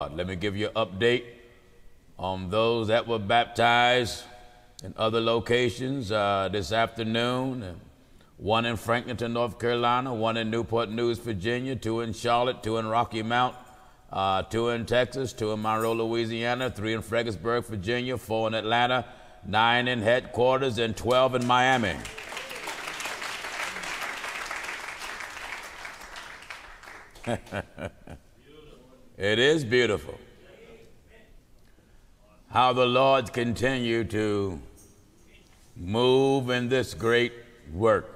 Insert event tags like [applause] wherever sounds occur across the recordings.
Let me give you an update on those that were baptized in other locations uh, this afternoon. One in Franklinton, North Carolina, one in Newport News, Virginia, two in Charlotte, two in Rocky Mount, uh, two in Texas, two in Monroe, Louisiana, three in Fredericksburg, Virginia, four in Atlanta, nine in headquarters, and 12 in Miami. [laughs] It is beautiful. How the Lord continue to move in this great work.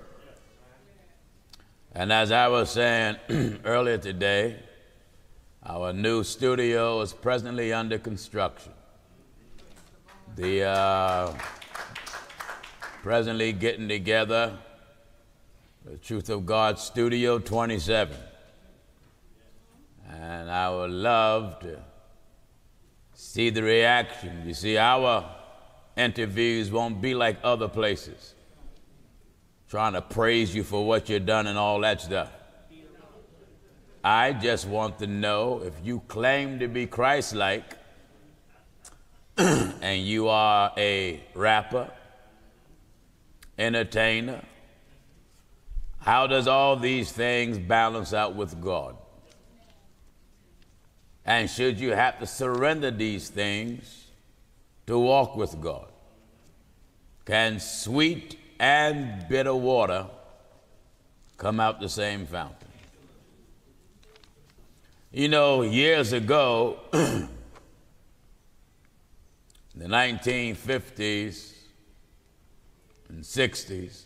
And as I was saying [clears throat] earlier today, our new studio is presently under construction. The uh, presently getting together the Truth of God Studio 27. And I would love to see the reaction. You see, our interviews won't be like other places, trying to praise you for what you've done and all that stuff. I just want to know if you claim to be Christ like [clears throat] and you are a rapper, entertainer, how does all these things balance out with God? And should you have to surrender these things to walk with God? Can sweet and bitter water come out the same fountain? You know, years ago, in [clears throat] the 1950s and 60s,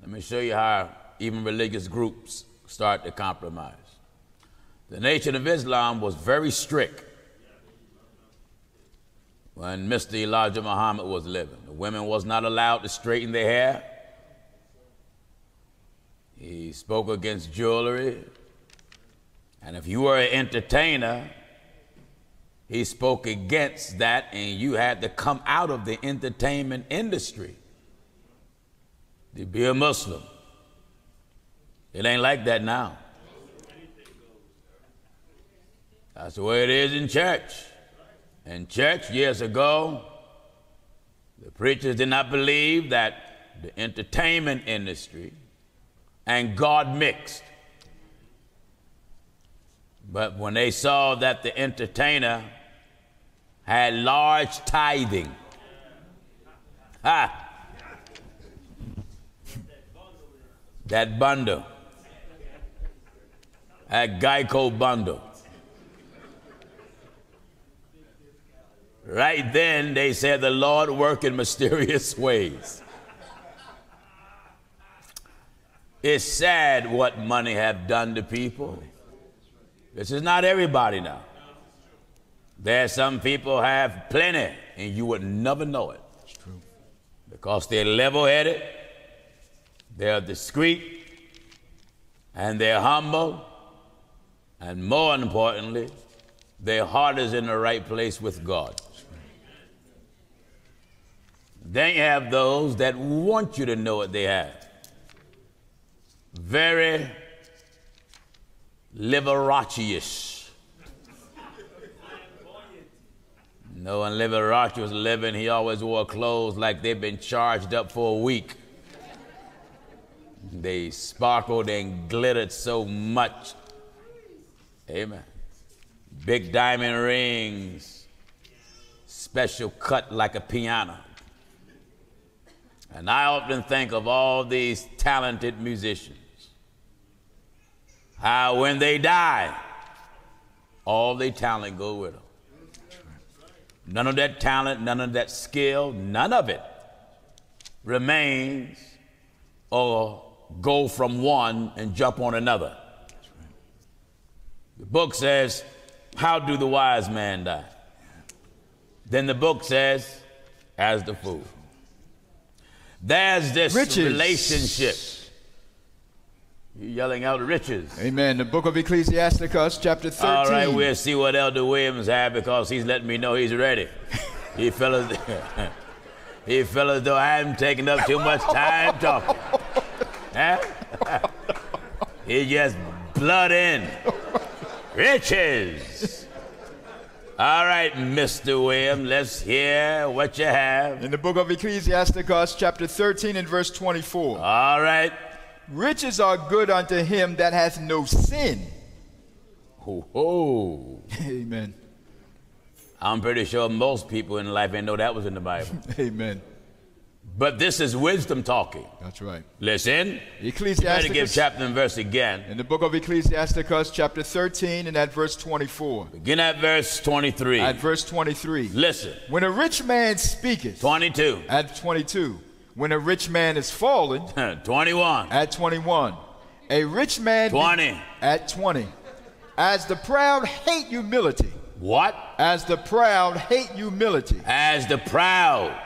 let me show you how even religious groups start to compromise. The Nation of Islam was very strict when Mr. Elijah Muhammad was living. The women was not allowed to straighten their hair. He spoke against jewelry. And if you were an entertainer, he spoke against that, and you had to come out of the entertainment industry to be a Muslim. It ain't like that now. That's the way it is in church. In church, years ago, the preachers did not believe that the entertainment industry and God mixed. But when they saw that the entertainer had large tithing, ha, that bundle, that Geico bundle, Right then, they said, The Lord work in mysterious [laughs] ways. It's sad what money have done to people. This is not everybody now. There are some people have plenty, and you would never know it. It's true. Because they're level-headed, they're discreet, and they're humble, and more importantly, their heart is in the right place with God. Then you have those that want you to know what they have. Very Liberace. No, when Liberace was living, he always wore clothes like they'd been charged up for a week. They sparkled and glittered so much. Amen. Big diamond rings, special cut like a piano. And I often think of all these talented musicians. How when they die, all their talent go with them. None of that talent, none of that skill, none of it remains or go from one and jump on another. The book says, How do the wise man die? Then the book says, As the fool. There's this riches. relationship. You're yelling out riches. Amen. The book of Ecclesiasticus, chapter 13. All right, we'll see what Elder Williams had because he's letting me know he's ready. he fell as, [laughs] he fell as though I hadn't taken up too much time talking. Huh? [laughs] he just blood in. Riches. All right, Mr. William, let's hear what you have. In the book of Ecclesiasticus, chapter 13 and verse 24. All right. Riches are good unto him that hath no sin. Ho, ho. [laughs] Amen. I'm pretty sure most people in life didn't know that was in the Bible. [laughs] Amen. But this is wisdom talking. That's right. Listen. Try to give chapter and verse again. In the book of Ecclesiasticus, chapter 13 and at verse 24. Begin at verse 23. At verse 23. Listen. When a rich man speaketh, 22. at 22. When a rich man is fallen, [laughs] 21. at 21. A rich man be- 20. at 20. As the proud hate humility, What? as the proud hate humility, As the proud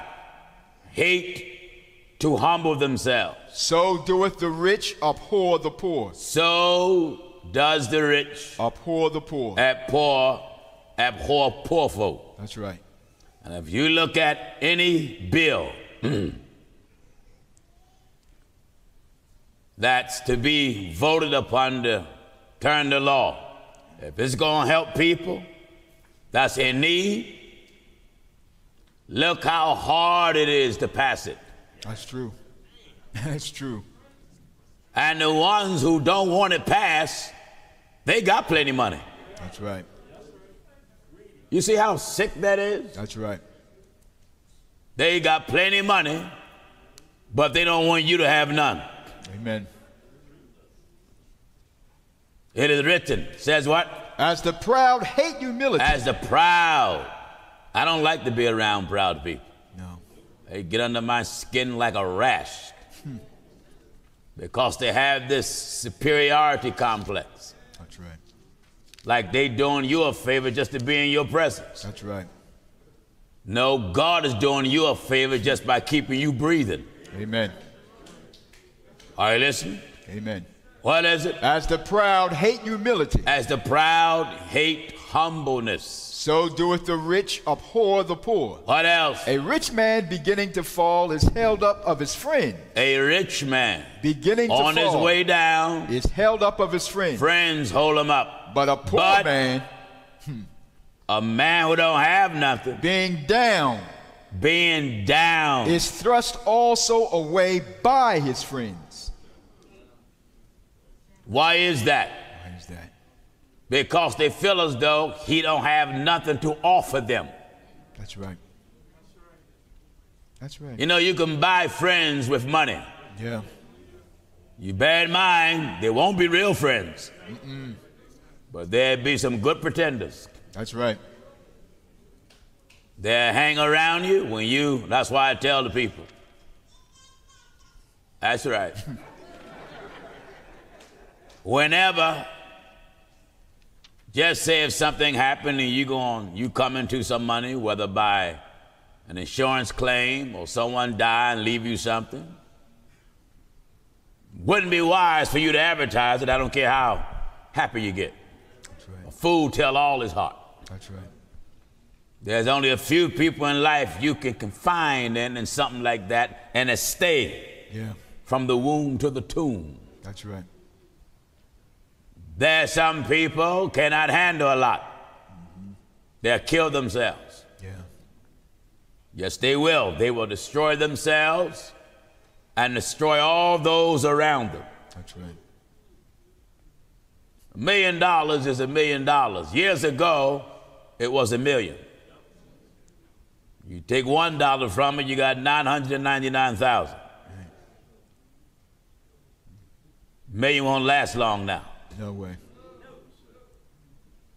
hate to humble themselves, so doeth the rich abhor the poor. so does the rich Abhor the poor. abhor, abhor poor folk. That's right. And if you look at any bill mm, that's to be voted upon to turn the law, if it's going to help people that's in need, look how hard it is to pass it. That's true. [laughs] That's true. And the ones who don't want it passed, they got plenty money. That's right. You see how sick that is? That's right. They got plenty money, but they don't want you to have none. Amen. It is written, says what? As the proud hate humility. As the proud. I don't like to be around proud people. no. They get under my skin like a rash hmm. because they have this superiority complex. That's right. Like they doing you a favor just to be in your presence. That's right. No, God is doing you a favor just by keeping you breathing. Amen. Are you listening? Amen. What is it? As the proud hate humility, As the proud hate humbleness. so doeth the rich abhor the poor. What else? A rich man beginning to fall is held up of his friend. A rich man Beginning on to his way down, is held up of his friend. friends hold him up. But a poor But- man hmm, A man who don't have nothing, being down being down, is thrust also away by his friends. why is that? Why is that? Because they feel as though he don't have nothing to offer them. That's right. That's right. You know, you can buy friends with money. Yeah. You bear in mind, they won't be real friends. Mm. But there'd be some good pretenders. That's right. They'll hang around you when you, that's why I tell the people. That's right. [laughs] Whenever, just say if something happened and you go on, you come into some money, whether by an insurance claim or someone die and leave you something, wouldn't be wise for you to advertise it. I don't care how happy you get. That's A fool tell all his heart. That's right. There's only a few people in life you can confine in and something like that and it stay Yeah. from the womb to the tomb. That's right. There's some people cannot handle a lot. They'll kill themselves. Yeah. Yes, they will. They will destroy themselves and destroy all those around them. That's right. A million dollars is a million dollars. Years ago, it was a million. You take one dollar from it, you got 999,000. Million won't last long now. No way.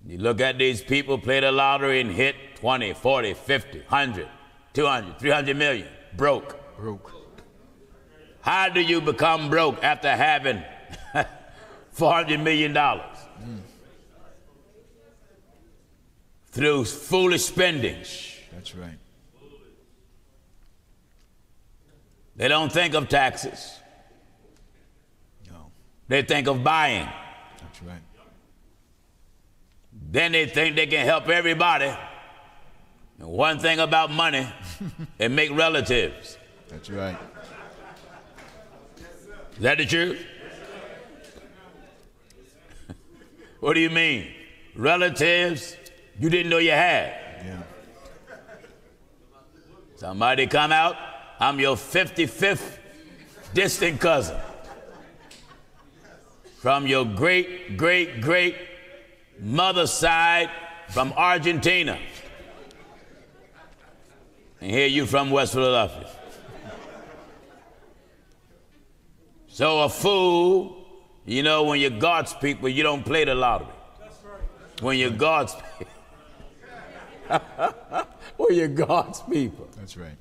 You look at these people play the lottery and hit 20, 40, 50, 100, 200, 300 million. Broke. Broke. How do you become broke after having [laughs] 400 million dollars? Through foolish spending. That's right. They don't think of taxes. No. They think of buying. Then they think they can help everybody. And one thing about money, [laughs] it make relatives. That's right. Is that the truth? [laughs] what do you mean? Relatives you didn't know you had. Yeah. Somebody come out, I'm your 55th distant cousin. From your great, great, great mother's side from Argentina. And here you from West Philadelphia. So a fool, you know, when you're God's people, you don't play the lottery. That's right. When you're God's people. [laughs] when you're God's people. That's right.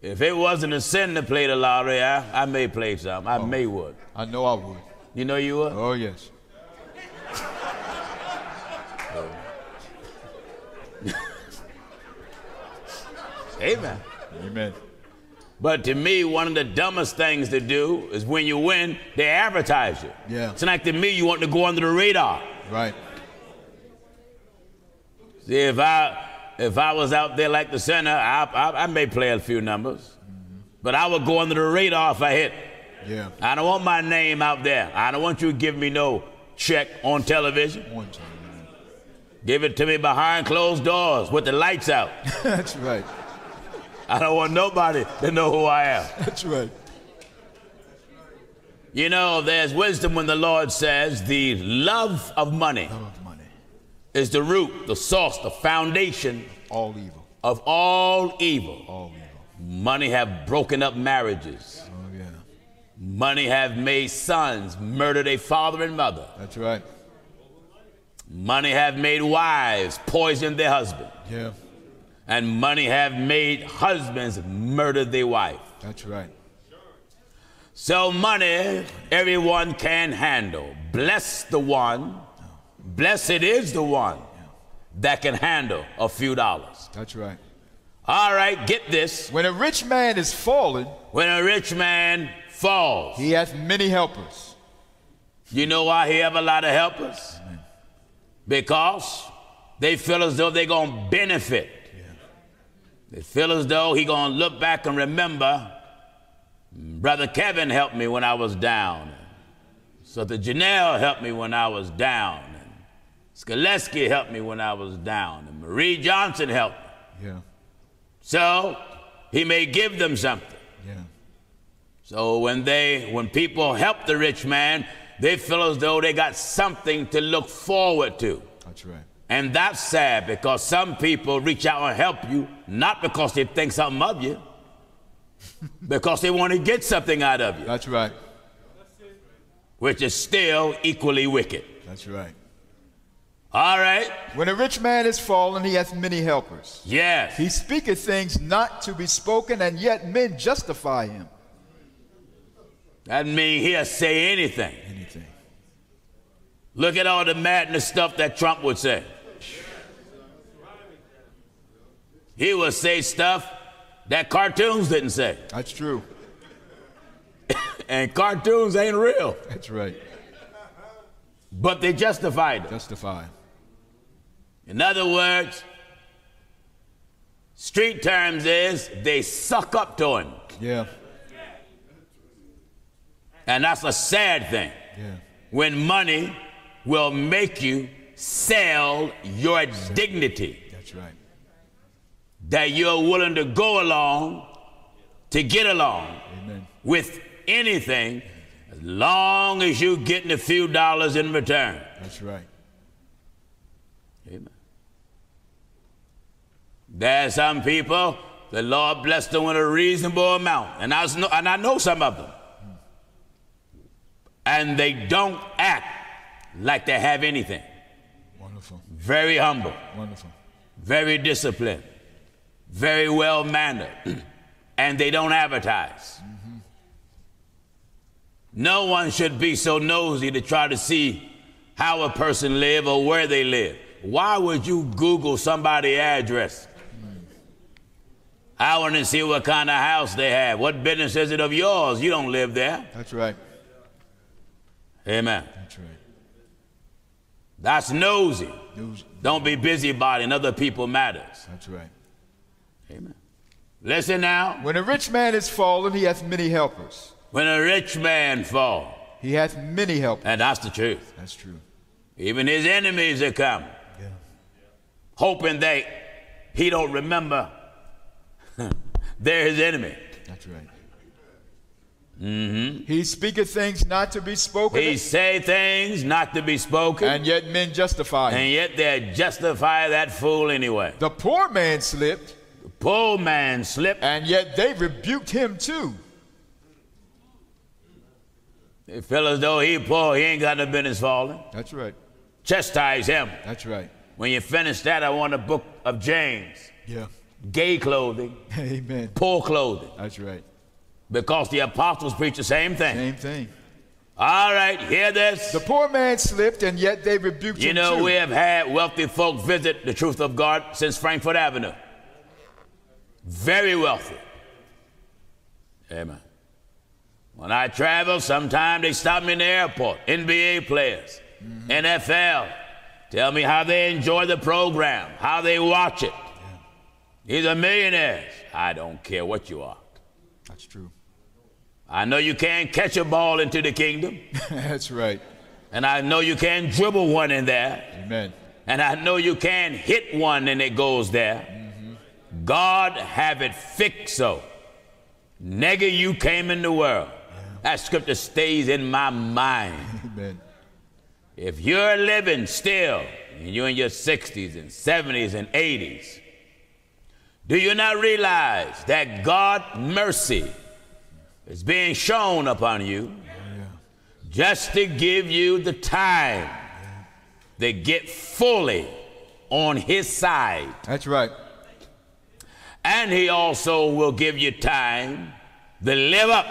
If it wasn't a sin to play the lottery, I, I may play some. I oh. may would. I know I would. You know you would? Oh, yes. Amen. Amen. But to me, one of the dumbest things to do is when you win, they advertise you. Yeah. It's like to me, you want to go under the radar. Right. See, if I if I was out there like the center, I, I, I may play a few numbers, but I would go under the radar if I hit. Yeah. I don't want my name out there. I don't want you to give me no check on television. One time. Give it to me behind closed doors with the lights out. [laughs] That's right. I don't want nobody to know who I am. [laughs] That's right. You know, there's wisdom when the Lord says the love of money Love of money. is the root, the source, the foundation All evil. of all evil. All evil. Money have broken up marriages. Oh, yeah. Money have made sons murder their father and mother. That's right. Money have made wives poison their husband. Yeah. And money have made husbands murder their wife. That's right. So money everyone can handle. Bless the one, blessed is the one that can handle a few dollars. That's right. All right, get this. When a rich man is fallen, When a rich man falls, he has many helpers. you know why he have a lot of helpers? Because they feel as though they're going to benefit. They feel as though he going to look back and remember, Brother Kevin helped me when I was down. So the Janelle helped me when I was down. And Skaleski helped me when I was down. And Marie Johnson helped me. Yeah. So he may give them something. Yeah. So when they when people help the rich man, they feel as though they got something to look forward to. That's right. And that's sad because some people reach out and help you not because they think something of you, [laughs] because they want to get something out of you, That's right. which is still equally wicked. That's right. All right? When a rich man is fallen, he hath many helpers. Yes. He speaketh things not to be spoken, and yet men justify him. That means he'll say anything. Anything. Look at all the madness stuff that Trump would say. He would say stuff that cartoons didn't say. That's true. [coughs] And cartoons ain't real, That's right. but they justified it. Justify. In other words, street terms is they suck up to him. Yeah. And that's a sad thing. Yeah. When money will make you sell your dignity. That you're willing to go along to get along Amen. with anything as long as you're getting a few dollars in return. That's right. Amen. There's some people, the Lord blessed them with a reasonable amount, and I, was know, and I know some of them. And they don't act like they have anything. Wonderful. Very humble, Wonderful. very disciplined, very well mannered, and they don't advertise. No one should be so nosy to try to see how a person live or where they live. Why would you Google somebody's address? I want to see what kind of house they have. What business is it of yours? You don't live there. That's right. Amen. That's right. That's nosy. News. Don't be busybody in other people matters. That's right. Amen. Listen now. When a rich man is fallen, he hath many helpers. When a rich man fall, He hath many helpers. and that's the truth. That's true. Even his enemies are coming. Yeah. hoping that he don't remember [laughs] they're his enemy. That's right. Mm-hmm. He speaketh things not to be spoken. He say things not to be spoken. And yet men justify him. And yet they justify that fool anyway. The poor man slipped. Poor man slipped. And yet they rebuked him too. They feel as though he poor, he ain't got no business falling. That's right. Chastise him. That's right. When you finish that, I want a book of James. Yeah. Gay clothing. [laughs] Amen. Poor clothing. That's right. Because the apostles preach the same thing. Same thing. All right, hear this. The poor man slipped, and yet they rebuked you him. You know, too. we have had wealthy folk visit the truth of God since Frankford Avenue. Very wealthy. Amen. When I travel, sometimes they stop me in the airport. NBA players, mm-hmm. NFL, tell me how they enjoy the program, how they watch it. Yeah. These are millionaires. I don't care what you are. That's true. I know you can't catch a ball into the kingdom. [laughs] That's right. And I know you can't dribble one in there. Amen. And I know you can't hit one and it goes there. God have it fixed so. Nigga, you came in the world. Yeah. That scripture stays in my mind. [laughs] Amen. If you're living still, and you're in your 60s and 70s and 80s, do you not realize that God mercy is being shown upon you just to give you the time to get fully on his side. That's right. And he also will give you time to live up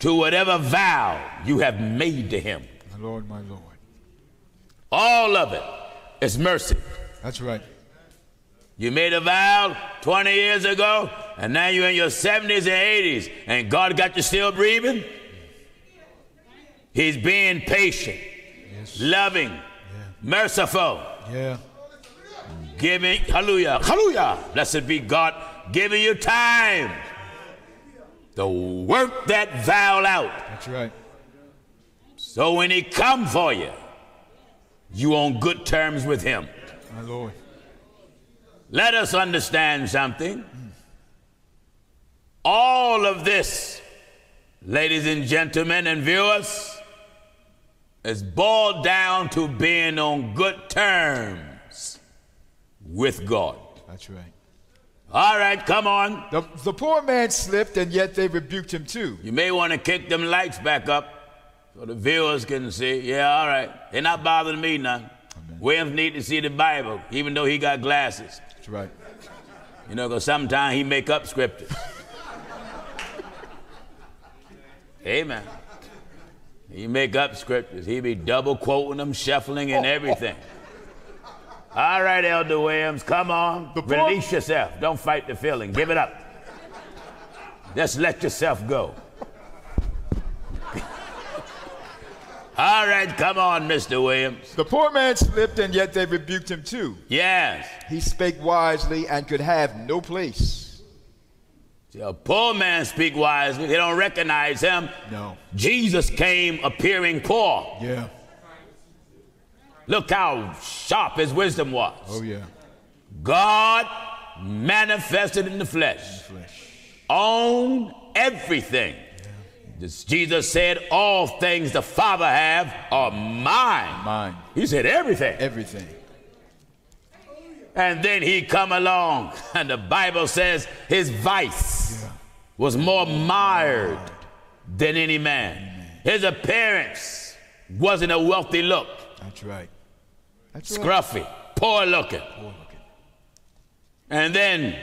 to whatever vow you have made to him. My Lord, my Lord. All of it is mercy. That's right. You made a vow 20 years ago, and now you're in your 70s and 80s, and God got you still breathing? He's being patient, yes. loving, yeah. merciful. Yeah. Giving, hallelujah, hallelujah. Blessed be God, giving you time to work that vow out. That's right. So when he come for you, you on good terms with him. My Lord. Let us understand something. All of this, ladies and gentlemen and viewers, is boiled down to being on good terms with God. That's right. All right, come on. The, the poor man slipped, and yet they rebuked him too. You may want to kick them lights back up so the viewers can see. Yeah, all right. They're not bothering me none. Williams need to see the Bible, even though he got glasses. That's right. You know, because sometimes he make up scriptures. [laughs] Amen. He make up scriptures. He be double quoting them, shuffling and everything. All right, Elder Williams, come on. Release yourself. Don't fight the feeling. Give it up. Just let yourself go. [laughs] All right, come on, Mr. Williams. The poor man slipped, and yet they rebuked him too. Yes. He spake wisely and could have no place. See, a poor man speak wisely. They don't recognize him. No. Jesus came appearing poor. Yeah. Look how sharp his wisdom was. Oh, yeah. God manifested in the flesh. In the flesh. Owned everything. Jesus said, All things the Father have are mine. Mine. He said everything. Everything. And then he come along, and the Bible says his vice yeah. was more mired than any man. Amen. His appearance wasn't a wealthy look. That's right. That's Scruffy, right. poor looking. Poor looking. And then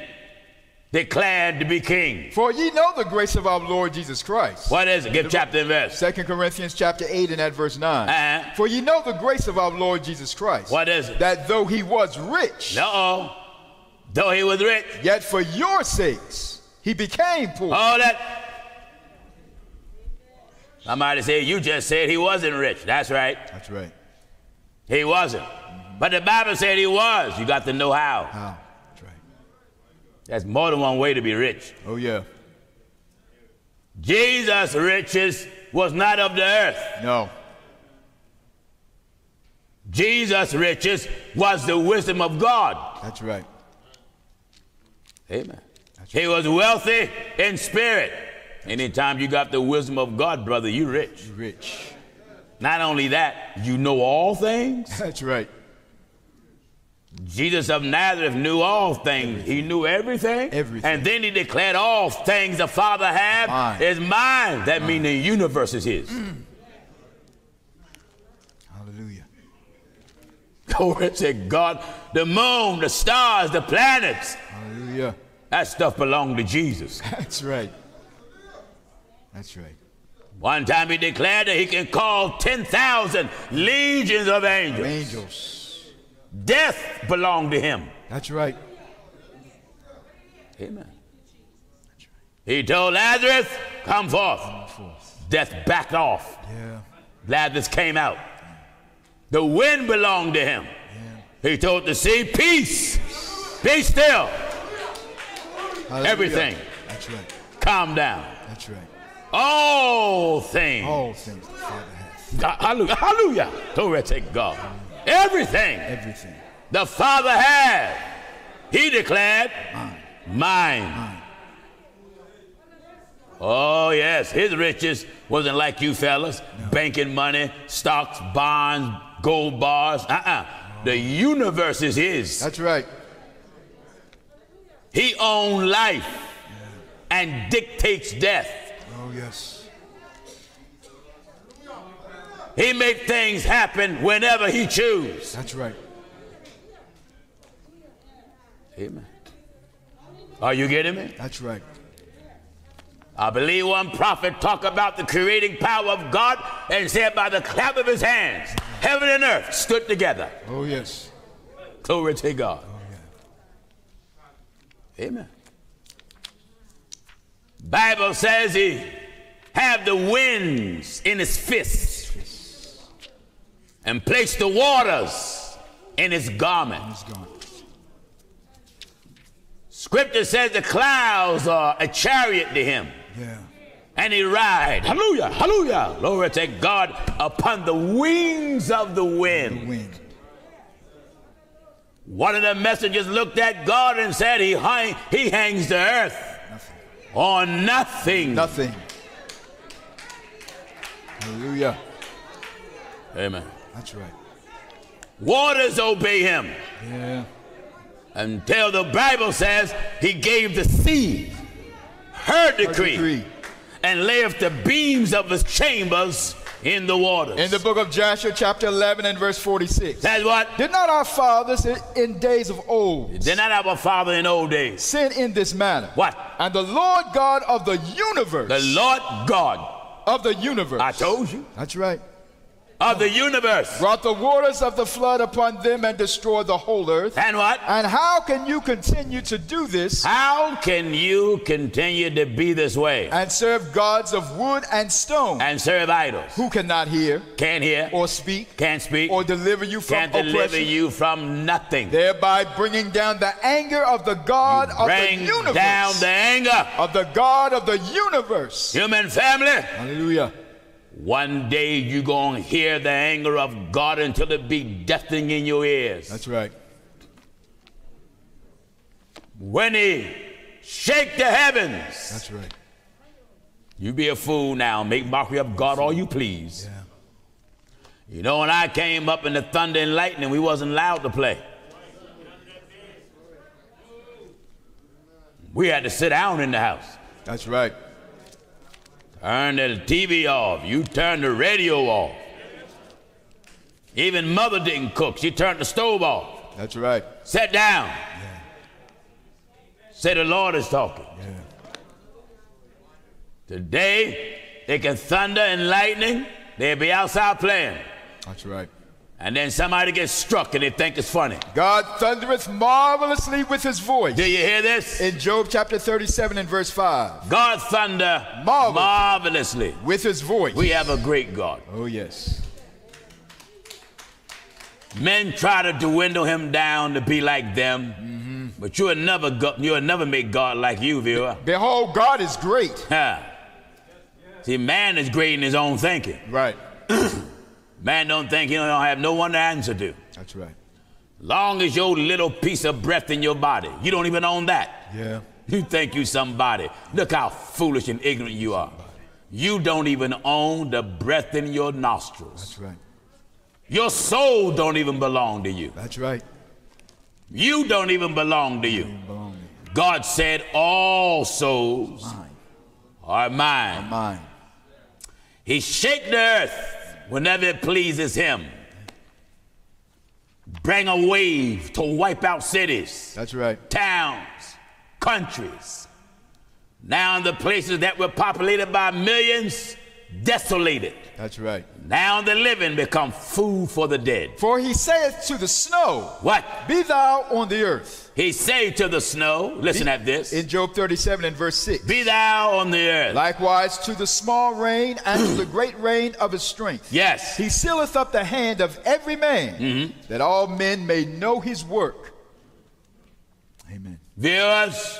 declared to be king. For ye know the grace of our Lord Jesus Christ. What is it? Give the, chapter and verse. 2 Corinthians chapter 8 and at verse 9. Uh-huh. For ye know the grace of our Lord Jesus Christ. What is it? That though he was rich. Uh-oh. Though he was rich. Yet for your sakes he became poor. Oh, that. Somebody say, you just said he wasn't rich. That's right. That's right. He wasn't. But the Bible said he was. You got to know how. How? That's right. There's more than one way to be rich. Oh, yeah. Jesus' riches was not of the earth. No. Jesus' riches was the wisdom of God. That's right. Amen. He was wealthy in spirit. Anytime you got the wisdom of God, brother, you rich. Rich. Not only that, you know all things. [laughs] That's right. Jesus of Nazareth knew all things. He knew everything. Everything. And then he declared all things the Father had Mine. is mine. That means the universe is his. Mm. Hallelujah. [laughs] Glory to God. The moon, the stars, the planets. Hallelujah. That stuff belonged to Jesus. [laughs] That's right. That's right. One time he declared that he can call 10,000 legions of angels. Angels. Death belonged to him. That's right. Amen. He told Lazarus, come forth. Forth. Death backed off. Yeah. Lazarus came out. The wind belonged to him. He told the sea, peace, be still, Hallelujah. Everything. That's right. calm down. That's right. All things. All things the Father has. Hallelujah. Hallelujah. Glory to God. Everything Everything. the Father has. he declared, mine. Oh, yes. His riches wasn't like you fellas, banking money, stocks, bonds, gold bars. Uh uh The universe is his. That's right. He owned life and dictates death. Oh, yes. He make things happen whenever he chooses. That's right. Amen. Are you getting me? That's right. I believe one prophet talked about the creating power of God and said by the clap of his hands, heaven and earth stood together. Oh, yes. Glory to God. Oh, Amen. Bible says he have the winds in his fists and place the waters in his garment. Scripture says the clouds are a chariot to him. Yeah. and he ride, hallelujah, hallelujah, glory to God, upon the wings of the The wind. wind. One of the messengers looked at God and said, He, he hangs the earth Nothing. on nothing. Nothing. Hallelujah. Amen. That's right. Waters obey him Yeah. until the Bible says he gave the sea her decree, decree. and layeth the beams of his chambers in the waters. In the book of Joshua, chapter 11 and verse 46. That's what? Did not our fathers in- in days of old Did not our father in old days. sin in this manner? What? And the Lord God of the universe, The Lord God, of the universe, I told you, that's right, of the universe. brought the waters of the flood upon them and destroyed the whole earth. And what? And how can you continue to do this How can you continue to be this way and serve gods of wood and stone and serve idols? who cannot hear Can't hear, or speak can't speak, or deliver you from can't deliver you from nothing. thereby bringing down the anger of the God of the Bring universe. down the anger. of the God of the universe. Human family, Hallelujah. One day you're going to hear the anger of God until it be deafening in your ears. That's right. when he shake the heavens, That's right. you be a fool now. Make mockery of God all you please. Yeah. You know, when I came up in the thunder and lightning, we wasn't allowed to play. We had to sit down in the house. That's right. Turn the TV off. You turn the radio off. Even mother didn't cook. She turned the stove off. That's right. Sat down. Say the Lord is talking. Yeah. Today, they can thunder and lightning. They'll be outside playing. That's right. And then somebody gets struck and they think it's funny. God thundereth marvelously with his voice. Do you hear this? In Job chapter 37 and verse 5. God thunder Marvelous. marvelously. With his voice. We have a great God. oh, yes. Men try to dwindle him down to be like them, mm-hmm. but you'll never go, you'll never make God like you, viewer. Behold, God is great. Huh. See, man is great in his own thinking. Right. [clears throat] Man don't think he don't have no one to answer to. That's right. Long as your little piece of breath in your body, you don't even own that. Yeah. You think you somebody. Look how foolish and ignorant you are. You don't even own the breath in your nostrils. That's right. Your soul don't even belong to you. That's right. You don't even belong to you. Belong to you. God said all souls Mine. are mine. Mine. He shake the earth whenever it pleases him. Bring a wave to wipe out cities, That's right. towns, countries. Now in the places that were populated by millions, desolated. That's right. Now the living become food for the dead. For he saith to the snow, What? Be thou on the earth. He saith to the snow, listen Be- at this, In Job 37 and verse 6. be thou on the earth. Likewise to the small rain and to the [clears throat] great rain of his strength. Yes. He sealeth up the hand of every man, mm-hmm. that all men may know his work. Amen. Viewers,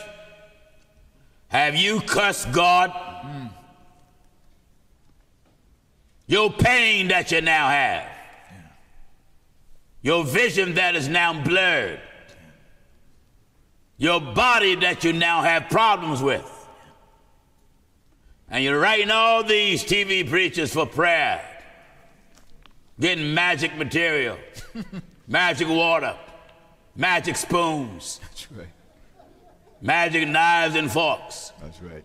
have you cursed God? Mm. Your pain that you now have, your vision that is now blurred, your body that you now have problems with. And you're writing all these TV preachers for prayer, getting magic material, [laughs] magic water, magic spoons, That's right. magic knives and forks. That's right.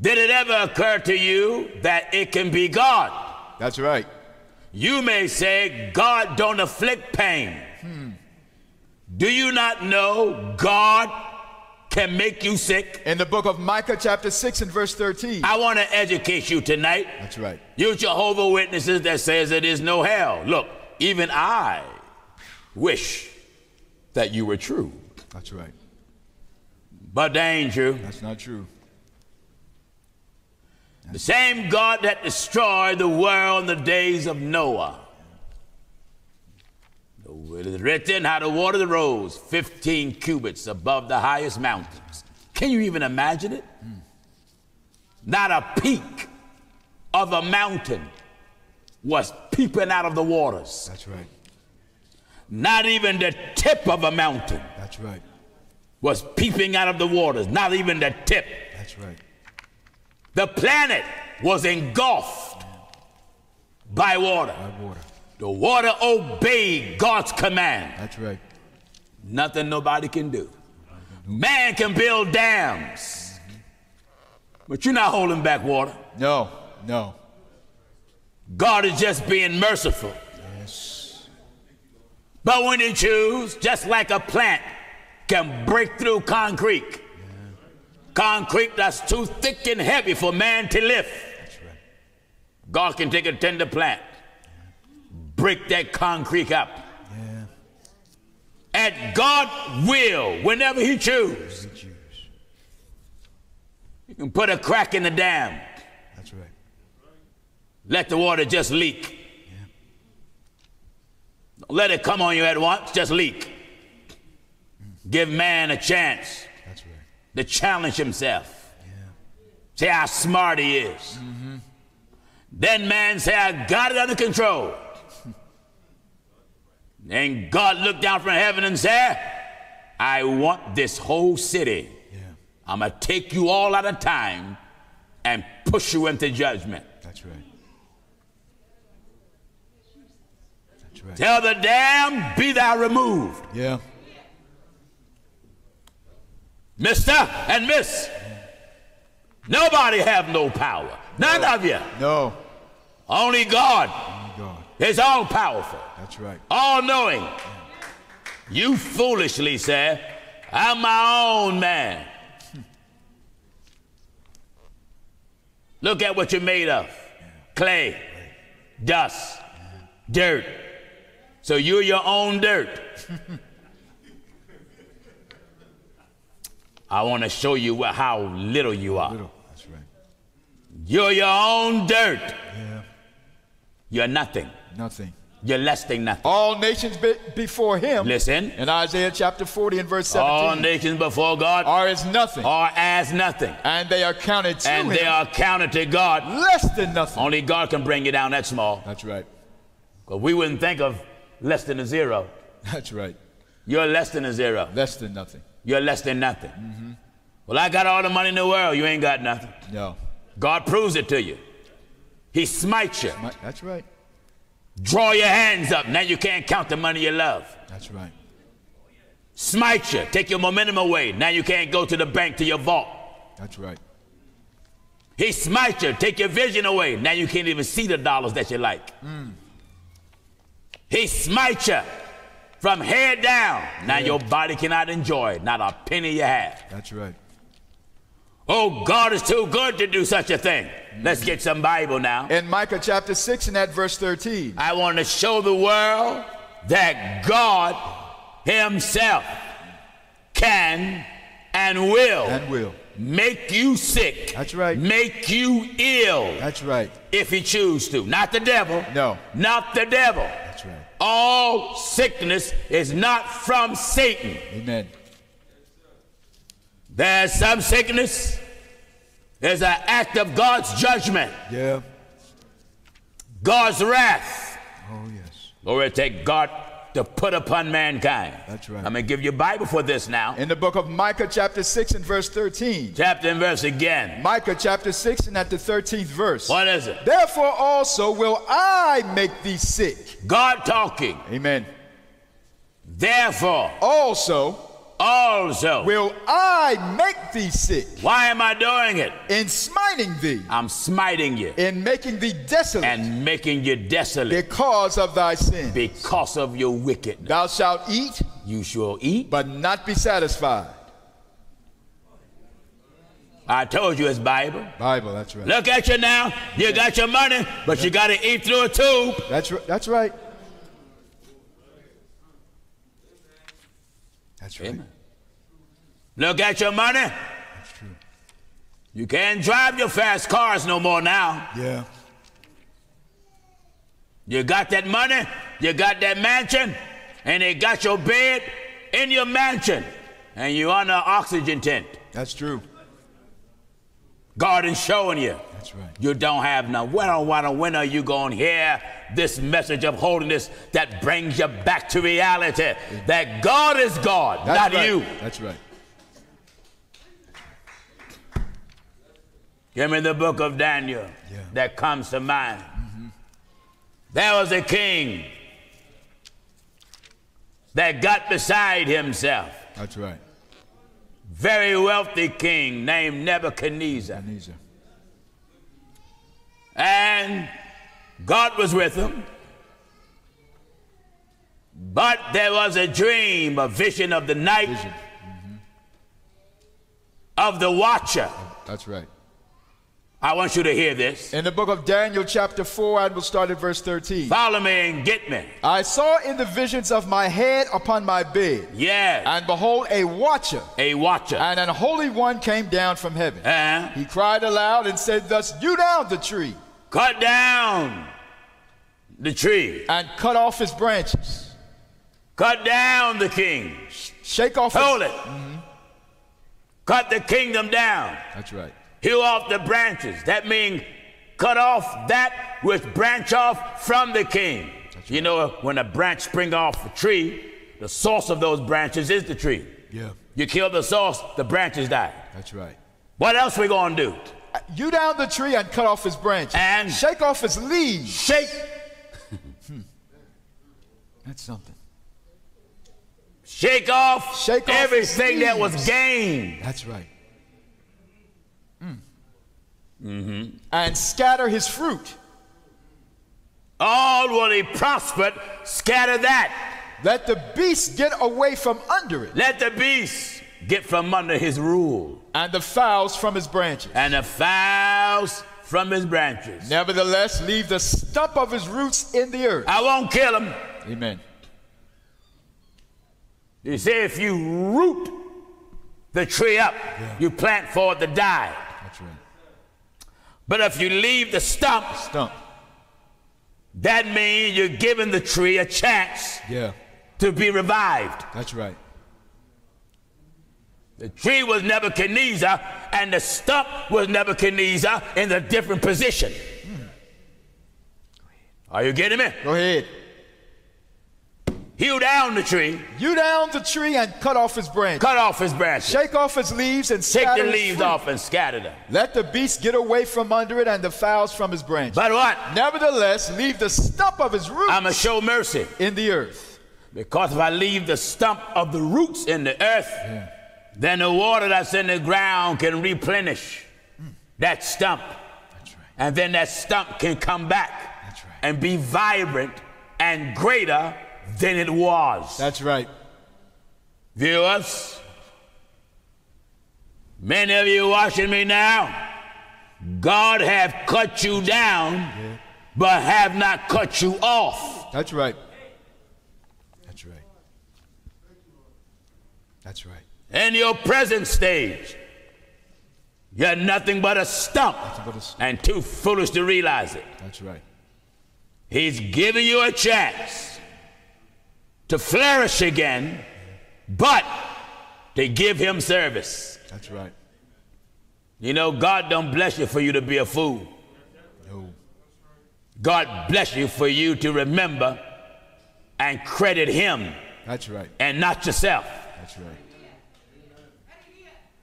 Did it ever occur to you that it can be God? That's right. You may say, God don't afflict pain. Hmm. Do you not know God can make you sick? In the book of Micah, chapter 6 and verse 13. I want to educate you tonight. That's right. You Jehovah Witnesses that says there is no hell. Look, even I wish that you were true, That's right. but ain't. That's not true. The same God that destroyed the world in the days of Noah. It is written how the water rose 15 cubits above the highest mountains. Can you even imagine it? Not a peak of a mountain was peeping out of the waters. That's right. Not even the tip of a mountain That's right. was peeping out of the waters. Not even the tip. That's right. The planet was engulfed by water. By water. The water obeyed God's command. That's right. Nothing nobody can do. Man can build dams, but you're not holding back water. No. No. God is just being merciful. Yes. But when he choose, just like a plant can break through concrete, concrete that's too thick and heavy for man to lift, That's right. God can take a tender plant, break that concrete up, Yeah. at God will, whenever He chooses. Choose. He can put a crack in the dam, That's right. let the water just leak. Don't let it come on you at once, just leak. Mm. Give man a chance. To challenge himself. Yeah. Say how smart he is. Then man say, I got it under control. then God looked down from heaven and said, I want this whole city. Yeah. I'm going to take you all out of time and push you into judgment. That's right. That's right. Tell the dam, be thou removed. Yeah. Mister and miss. Nobody have no power. None of you. No. Only God Oh, God. is all powerful. That's right. all knowing. You foolishly say, I'm my own man. Hmm. Look at what you're made of clay, dust, dirt. So you're your own dirt. [laughs] I want to show you how little you are. Little. That's right. You're your own dirt. Yeah. You're nothing. Nothing. You're less than nothing. All nations be- before him. Listen. In Isaiah chapter 40 and verse 17. All nations before God are as nothing. are as nothing, and they are counted to and him they are counted to God. less than nothing. Only God can bring you down that small. That's right. Because we wouldn't think of less than a zero. That's right. You're less than a zero. Less than nothing. You're less than nothing. Well, I got all the money in the world. You ain't got nothing. No. God proves it to you. He smites you. That's right. Draw your hands up. Now you can't count the money you love. That's right. Smite you. Take your momentum away. Now you can't go to the bank to your vault. That's right. He smite you. Take your vision away. Now you can't even see the dollars that you like. Mm. He smite you from head down. Now your body cannot enjoy not a penny you have. That's right. Oh, God is too good to do such a thing. Mm-hmm. Let's get some Bible now. In Micah chapter 6 and at verse 13. I want to show the world that God Himself can and will And will. make you sick. That's right. Make you ill That's right. if He choose to. Not the devil. No. Not the devil. All sickness is not from Satan. Amen. There's some sickness. There's an act of God's judgment, Yeah. God's wrath. Oh, yes. Lord, take God to put upon mankind. That's right. I'm going to give you a Bible for this now. In the book of Micah chapter 6 and verse 13. Chapter and verse again. Micah chapter 6 and at the 13th verse. What is it? Therefore also will I make thee sick. God talking. Amen. Therefore, Also also. will I make thee sick Why am I doing it? in smiting thee, I'm smiting you in making thee desolate and making you desolate because of thy sin. because of your wickedness. Thou shalt eat, You shall eat. but not be satisfied. I told you it's Bible. Bible, that's right. Look at you now. You got your money, but you got to eat through a tube. That's right. That's right. That's right. Amen. Look at your money. That's true. You can't drive your fast cars no more now. Yeah. You got that money, you got that mansion, and they got your bed in your mansion, and you on an oxygen tent. That's true. God is showing you. That's right. You don't have no. When or when, when are you going to hear this message of holiness that brings you back to reality? That God is God, That's not right. you. That's right. Give me the book of Daniel Yeah. that comes to mind. There was a king that got beside himself. That's right. Very wealthy king named Nebuchadnezzar. Ebenezer. And God was with him. But there was a dream, a vision of the night Vision. Mm-hmm. of the watcher. That's right. I want you to hear this. In the book of Daniel, chapter 4, and we'll start at verse 13. Follow me and get me. I saw in the visions of my head upon my bed, Yes, and behold, a watcher, a watcher. and an holy one came down from heaven. Uh, He cried aloud and said, Thus, you down the tree, cut down the tree. and cut off his branches. Cut down the king. Shake off Hold his... it. Cut the kingdom down. That's right. Hew off the branches. That means cut off that which branch off from the king. You know, when a branch spring off a tree, the source of those branches is the tree. Yeah. You kill the source, the branches die. That's right. What else we gonna do? Uh, you down the tree and cut off his branches. And- shake off his leaves. Shake, [laughs] hmm. That's something. shake off, Shake off everything that was gained. That's right. Mm-hmm. And scatter his fruit. All will he prospered, scatter that. Let the beast get away from under it, Let the beast get from under his rule, and the fowls from his branches. and the fowls from his branches. Nevertheless, leave the stump of his roots in the earth. I won't kill him. Amen. You see, if you root the tree up, you plant for it to die. But if you leave the stump, Stump. that means you're giving the tree a chance Yeah. to be revived. That's right. The tree was Nebuchadnezzar, and the stump was Nebuchadnezzar in a different position. Hmm. Are you getting me? Go ahead. Hew down the tree, You down the tree and cut off his branch. cut off his branches, Shake off his leaves and take the leaves fruit. off and scatter them. Let the beasts get away from under it and the fowls from his branch. But what? Nevertheless, leave the stump of his root I'm going to show mercy. in the earth. Because if I leave the stump of the roots in the earth, then the water that's in the ground can replenish hmm. that stump. That's right. And then that stump can come back That's right. and be vibrant and greater than it was. That's right. Viewers, many of you watching me now, God have cut you down, but have not cut you off. That's right. That's right. That's right. In your present stage, you're nothing but a stump but a stump. and too foolish to realize it. That's right. He's giving you a chance to flourish again, but to give him service. That's right. You know, God don't bless you for you to be a fool. No. God bless you for you to remember and credit him That's right. and not yourself.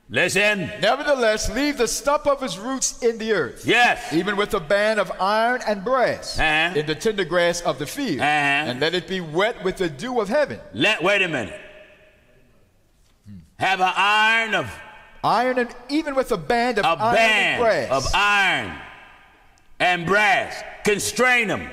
Listen. Nevertheless, leave the stump of his roots in the earth. Yes. Even with a band of iron and brass Uh-huh. in the tender grass of the field, Uh-huh. and let it be wet with the dew of heaven. Let wait a minute. Have an iron of Iron and even with a band of a iron band and brass. of iron and brass. Constrain them.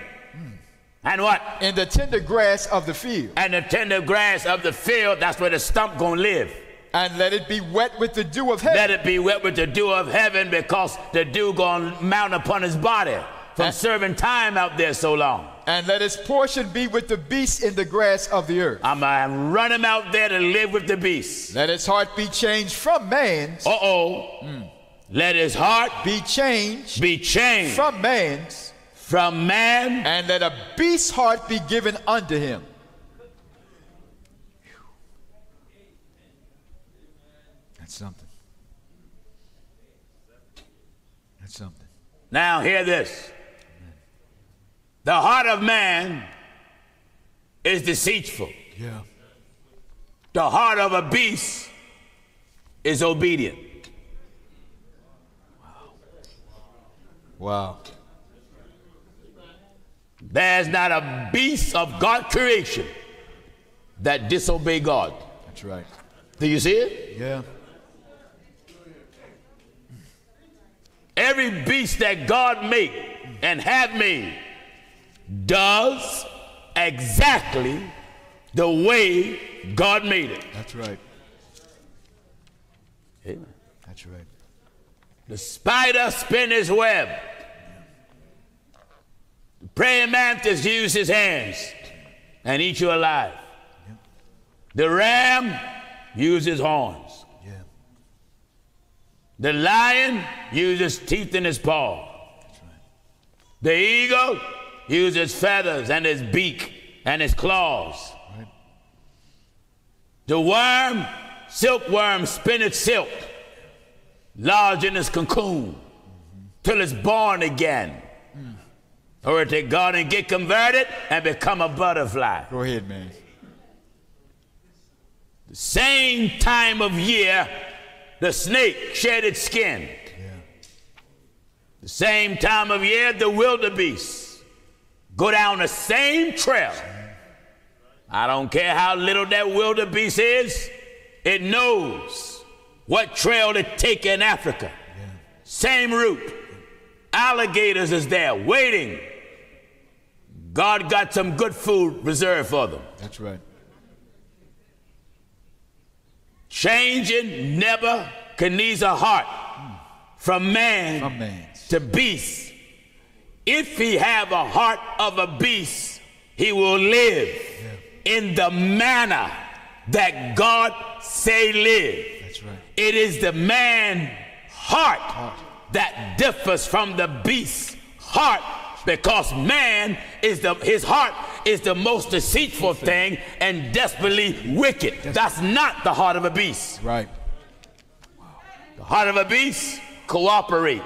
And what? in the tender grass of the field, And the tender grass of the field, that's where the stump gonna live. And let it be wet with the dew of heaven. Let it be wet with the dew of heaven because the dew gonna mount upon his body from And- serving time out there so long. and let his portion be with the beasts in the grass of the earth. I'm gonna run him out there to live with the beasts. Let his heart be changed from man's, Uh oh. Let his heart be changed be changed from man's, from man and let a beast's heart be given unto him. That's something. Now, hear this. The heart of man is deceitful. Yeah. The heart of a beast is obedient. Wow. There's not a beast of God creation that disobey God. That's right. Do you see it? Yeah. Every beast that God made and have made does exactly the way God made it. That's right. Amen. That's right. The spider spin his web. The praying mantis use his hands and eat you alive. The ram uses his horns. The lion uses teeth in his paw. The eagle uses feathers and his beak and his claws. Right. The worm, silkworm, spin its silk, lodge in its cocoon till it's born again. Or to God and get converted and become a butterfly. Go ahead, man. The same time of year, the snake shed its skin. Yeah. The same time of year, the wildebeest go down the same trail. I don't care how little that wildebeest is, it knows what trail to take in Africa. Same route. Alligators is there waiting. God got some good food reserved for them. That's right. Changing Nebuchadnezzar's heart from man From man's. to beast. If he have a heart of a beast, he will live in the manner that God say live. That's right. It is the man heart that differs from the beast heart because man is the his heart is the most deceitful thing and desperately wicked. That's not the heart of a beast. Right. The heart of a beast cooperate,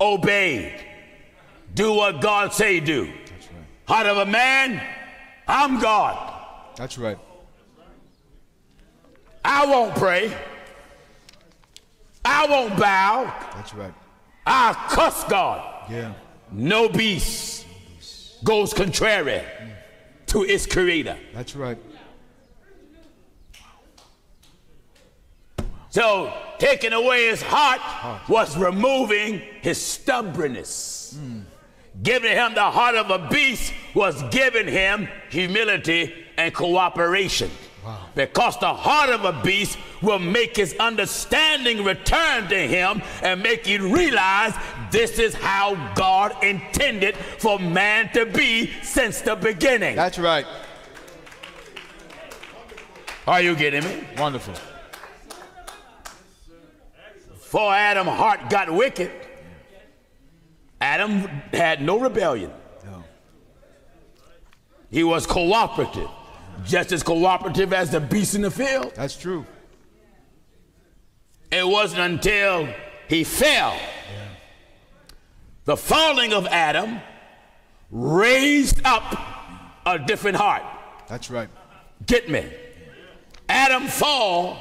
obey, do what God say do. Heart of a man, I'm God. That's right. I won't pray. I won't bow. That's right. I cuss God. Yeah. No beast goes contrary to its creator. That's right. So taking away his heart was removing his stubbornness. Hmm. Giving him the heart of a beast was giving him humility and cooperation. Because the heart of a beast will make his understanding return to him and make him realize this is how God intended for man to be since the beginning. That's right. Are you getting me? Wonderful. Before Adam's heart got wicked, Adam had no rebellion. No. He was cooperative, just as cooperative as the beast in the field. That's true. It wasn't until he fell, the falling of Adam raised up a different heart. That's right. Get me? Adam fall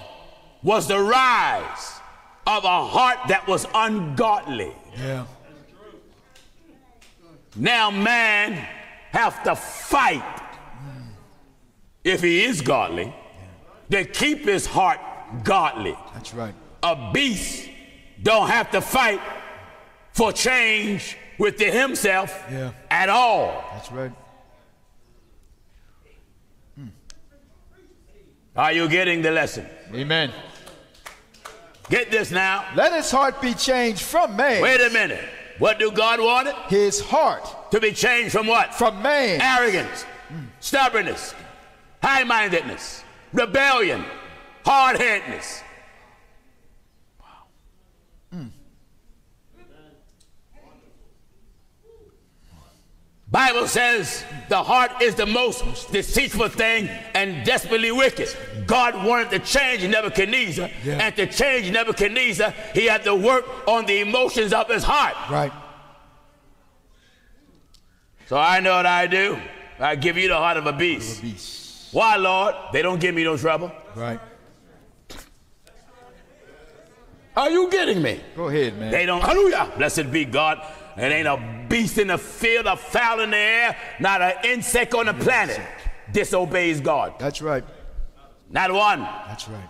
was the rise of a heart that was ungodly. Yeah. Now man have to fight if he is godly to keep his heart godly. That's right. A beast don't have to fight for change within himself Yeah. at all. That's right. Hmm. Are you getting the lesson? Amen. Get this now. Let his heart be changed from man. Wait a minute. What do God want? His heart To be changed from what? from man. arrogance, stubbornness, high mindedness, rebellion, hard headedness. Bible says the heart is the most deceitful thing and desperately wicked. God wanted to change Nebuchadnezzar, Yeah. and to change Nebuchadnezzar, he had to work on the emotions of his heart. Right. So I know what I do. I give you the heart of a beast. Beast. Why, Lord? They don't give me no trouble. Right. Are you getting me? Go ahead, man. They don't. Hallelujah. Blessed be God. It ain't a beast in the field, a fowl in the air, not an insect on the planet disobeys God. That's right. Not one. That's right.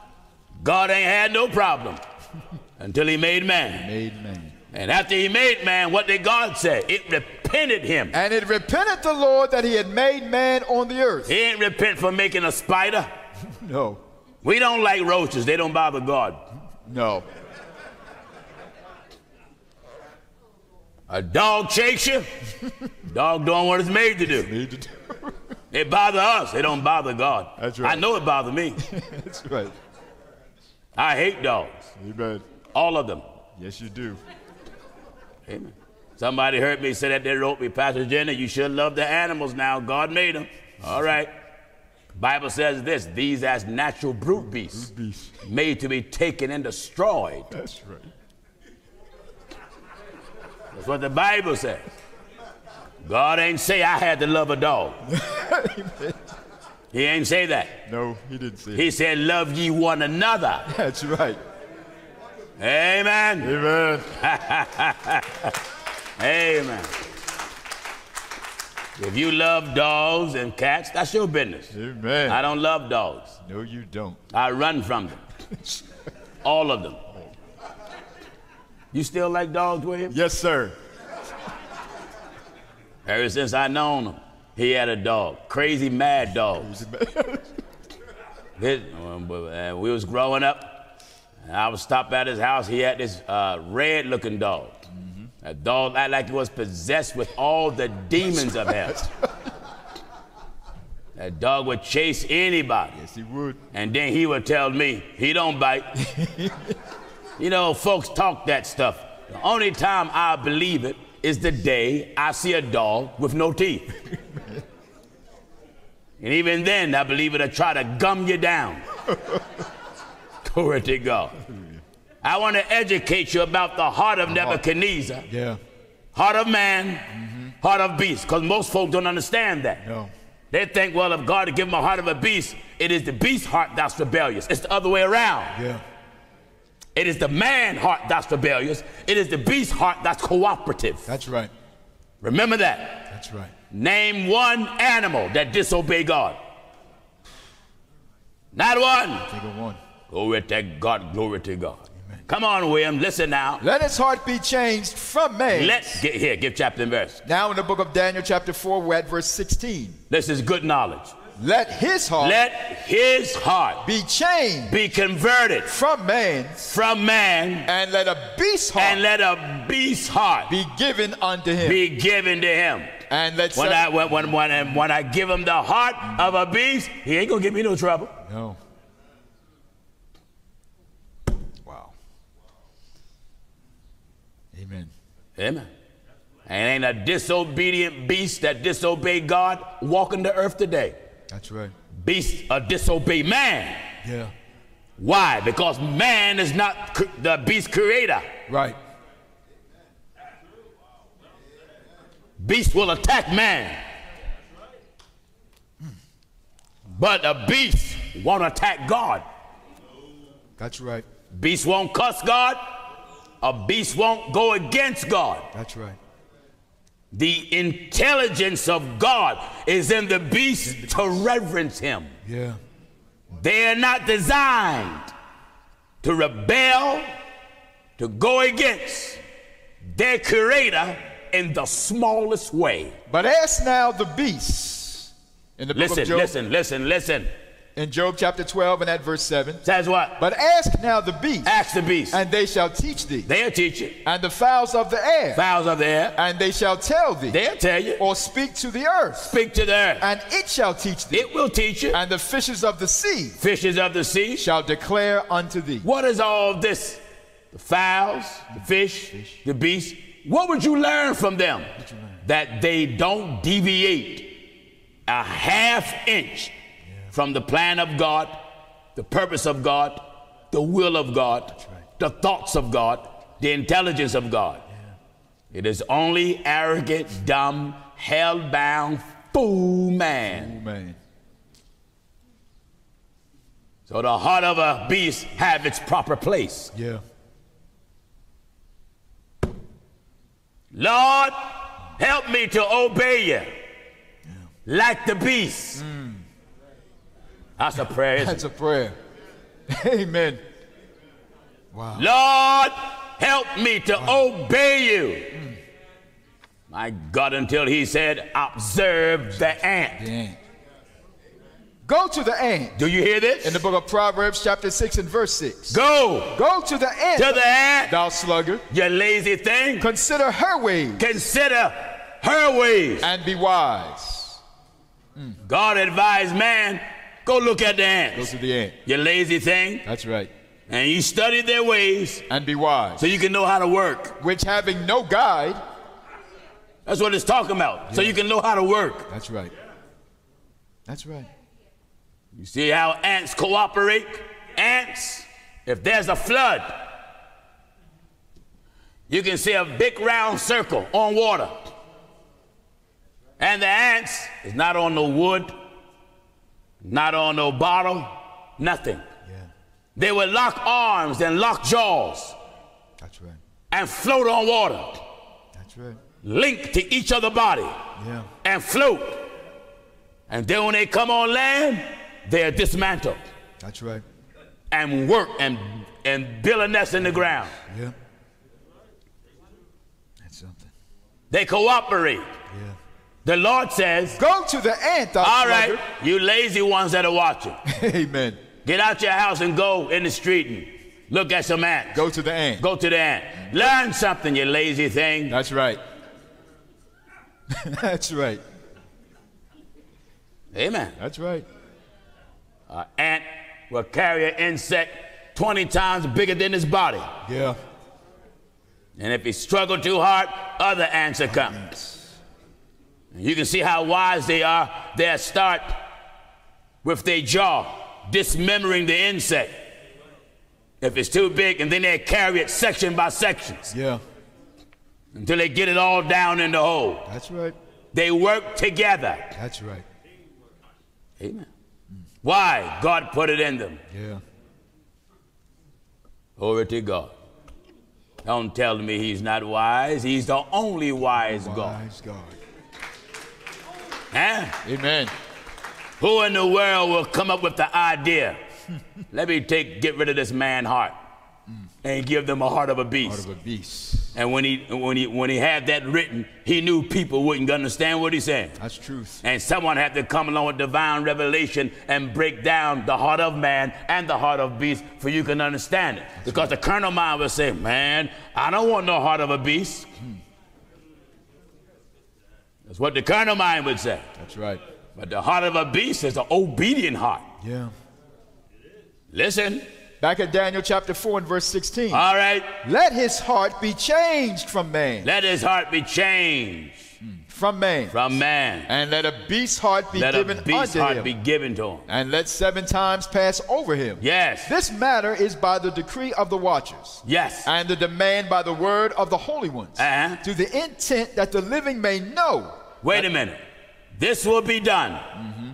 God ain't had no problem [laughs] until he made man. Made man. And after he made man, what did God say? It repented him. And it repented the Lord that he had made man on the earth. He ain't repent for making a spider. [laughs] No. We don't like roaches. They don't bother God. No. A dog chase you. [laughs] Dog doing what it's made to do. Need to do. It bother us. It don't bother God. That's right. I know it bother me. [laughs] That's right. I hate dogs. Amen. All of them. Yes, you do. Amen. Somebody heard me say that they wrote me, Pastor Jennings, you should love the animals now. God made them. All right. Bible says this, these as natural brute beasts, Beast. made to be taken and destroyed. That's right. That's what the Bible says. God ain't say I had to love a dog. [laughs] he ain't say that. No, he didn't say. He said, love ye one another. [laughs] That's right. Amen. Amen. [laughs] Amen. If you love dogs and cats, that's your business. Amen. I don't love dogs. No, you don't. I run from them. All of them. You still like dogs, William? Yes, sir. Ever since I known him, he had a dog. Crazy mad dog. [laughs] We was growing up, and I would stop at his house. He had this uh, red-looking dog. A dog act like he was possessed with all the demons of hell. [laughs] That dog would chase anybody. yes, he would. And then he would tell me, he don't bite. [laughs] you know, folks talk that stuff. The only time I believe it is the day I see a dog with no teeth. [laughs] and even then, I believe it'll try to gum you down. [laughs] Glory to God. I want to educate you about the heart of Nebuchadnezzar, Yeah. heart of man, mm-hmm. heart of beast, because most folks don't understand that. No. They think, well, if God to give them a heart of a beast, it is the beast heart that's rebellious. It's the other way around. Yeah. It is the man heart that's rebellious. It is the beast heart that's cooperative. That's right. Remember that. That's right. Name one animal that disobey God. Not one. Think of one. Glory to God, glory to God. Amen. Come on, William, listen now. Let his heart be changed from man. Let's get here, give chapter and verse. now in the book of Daniel, chapter 4, we're at verse 16. This is good knowledge. Let his heart Let his heart be changed be converted from man's, from man and let a beast heart and let a beast's heart be given unto him. be given to him. and let When I, when, when, when, when I give him the heart of a beast, he ain't gonna give me no trouble. No. Wow. Amen. Amen. And ain't a disobedient beast that disobeyed God walking the earth today. That's right. Beasts uh, disobey man. Yeah. Why? Because man is not the beast creator. Right. Beast will attack man. But a beast won't attack God. That's right. Beast won't cuss God. A beast won't go against God. That's right. The intelligence of God is in the beast to reverence him. Yeah. They are not designed to rebel, to go against their creator in the smallest way. But ask now the beasts in the book Listen, of Job, Listen, listen, listen, listen. In Job chapter 12 and at verse 7. Says what? But ask now the beasts, Ask the beast. and they shall teach thee, They'll teach you. and the fowls of the air, Fowls of the air. and they shall tell thee, They'll tell you. or speak to the earth, Speak to the earth. and it shall teach thee, It will teach you. and the fishes of the sea Fishes of the sea. shall declare unto thee. What is all this? The fowls, the fish, the beast. What would you learn from them? That they don't deviate a half inch from the plan of God, the purpose of God, the will of God, the thoughts of God, the intelligence of God. It is only arrogant, dumb, hell-bound fool man. Man. So the heart of a beast have its proper place. Yeah. Lord, help me to obey you like the beast. Mm. That's a prayer. isn't That's a prayer. [laughs] Amen. Wow. Lord, help me to obey you. My God, until he said, observe the ant. Dang. Go to the ant. Do you hear this? In the book of Proverbs, chapter 6 and verse 6. Go Go to the ant, to the ant, thou sluggard. you lazy thing. Consider her ways Consider her ways. and be wise. Mm. God advised man, go look at the ants. Go to the ant. You lazy thing. That's right. And you study their ways And be wise. so you can know how to work. Which having no guide. That's what it's talking about. So you can know how to work. That's right. That's right. You see how ants cooperate? Ants, if there's a flood, you can see a big round circle on water. And the ants is not on the wood, not on no bottle, nothing. Yeah. They would lock arms and lock jaws That's right. and float on water, That's right. link to each other body Yeah. and float. And then when they come on land, they're dismantled. That's right. and work and and build a nest in the ground. Yeah. That's something. They cooperate. The Lord says, Go to the ant, thou "All right, you lazy ones that are watching, [laughs] Amen. get out your house and go in the street and look at some ants. Go to the ant. Go to the ant. Learn something, you lazy thing. That's right. [laughs] That's right. Amen. That's right. An ant will carry an insect 20 times bigger than his body, Yeah. and if he struggle too hard, other ants will come. You can see how wise they are. They'll start with their jaw, dismembering the insect. If it's too big, and then they carry it section by section. Yeah. until they get it all down in the hole. That's right. They work together. That's right. Amen. Why? God put it in them. Yeah. Glory to God. Don't tell me he's not wise. He's the only wise, God. Wise God. Huh? Amen. Who in the world will come up with the idea? [laughs] Let me take get rid of this man heart and give them a heart of a beast. Heart of a beast. And when he when he when he had that written, he knew people wouldn't understand what he said. That's truth. And someone had to come along with divine revelation and break down the heart of man and the heart of beast for you can understand it. because the carnal mind will say, Man, I don't want no heart of a beast. Hmm. That's what the carnal mind would say. That's right. But the heart of a beast is an obedient heart. Yeah. Listen. Back at Daniel chapter 4 and verse 16. All right. Let his heart be changed from man. Let his heart be changed From man. from man. And let a beast's heart be Let given a beast's unto heart him. be given to him. and let seven times pass over him. Yes. This matter is by the decree of the watchers. Yes. And the demand by the word of the holy ones. Uh-huh. To the intent that the living may know. Wait a minute. This will be done mm-hmm.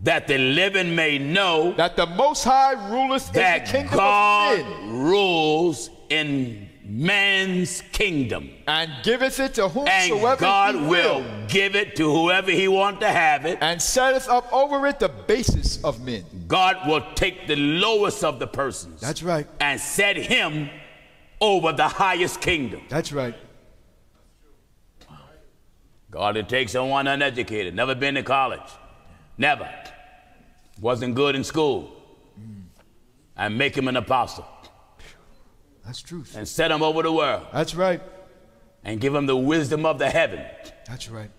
that the living may know That the Most High ruleth in the that kingdom God rules in man's kingdom. And giveth it to whomsoever And God he will give it to whoever he wants to have it. And setteth up over it the basis of men. God will take the lowest of the persons That's right. and set him over the highest kingdom. That's right. God will take someone uneducated, never been to college, never, wasn't good in school, and make him an apostle That's truth. and set him over the world That's right. and give him the wisdom of the heaven. That's right.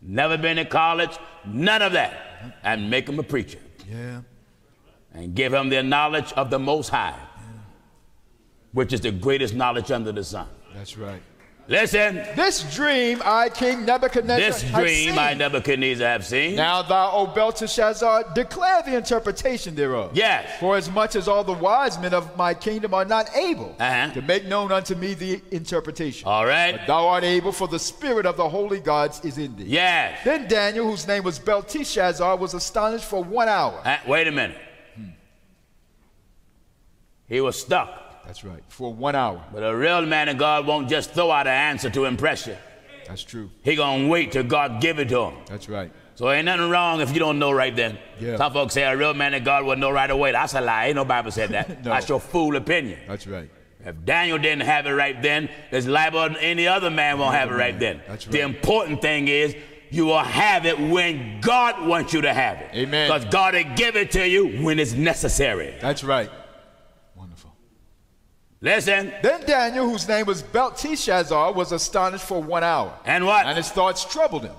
Never been to college, none of that, and make him a preacher Yeah. and give him the knowledge of the Most High, which is the greatest knowledge under the sun. That's right. Listen, This dream I, King Nebuchadnezzar, this dream seen. I Nebuchadnezzar have seen. Now thou, O Belteshazzar, declare the interpretation thereof. Yes. For as much as all the wise men of my kingdom are not able Uh-huh. to make known unto me the interpretation. All right. But thou art able, for the spirit of the holy gods is in thee. Yes. Then Daniel, whose name was Belteshazzar, was astonished for one hour. Uh, wait a minute. He was stuck. That's right. For one hour. But a real man of God won't just throw out an answer to impress you. That's true. He gonna wait till God give it to him. That's right. So ain't nothing wrong if you don't know right then. Yeah. Some folks say a real man of God would know right away. That's a lie. Ain't no Bible said that. [laughs] No. That's your fool opinion. That's right. If Daniel didn't have it right then, there's liable any other man won't have it right then. That's right. The important thing is you will have it when God wants you to have it. Amen. Because God will give it to you when it's necessary. That's right. Listen, Then Daniel, whose name was Belteshazzar, was astonished for one hour. and what? And his thoughts troubled him.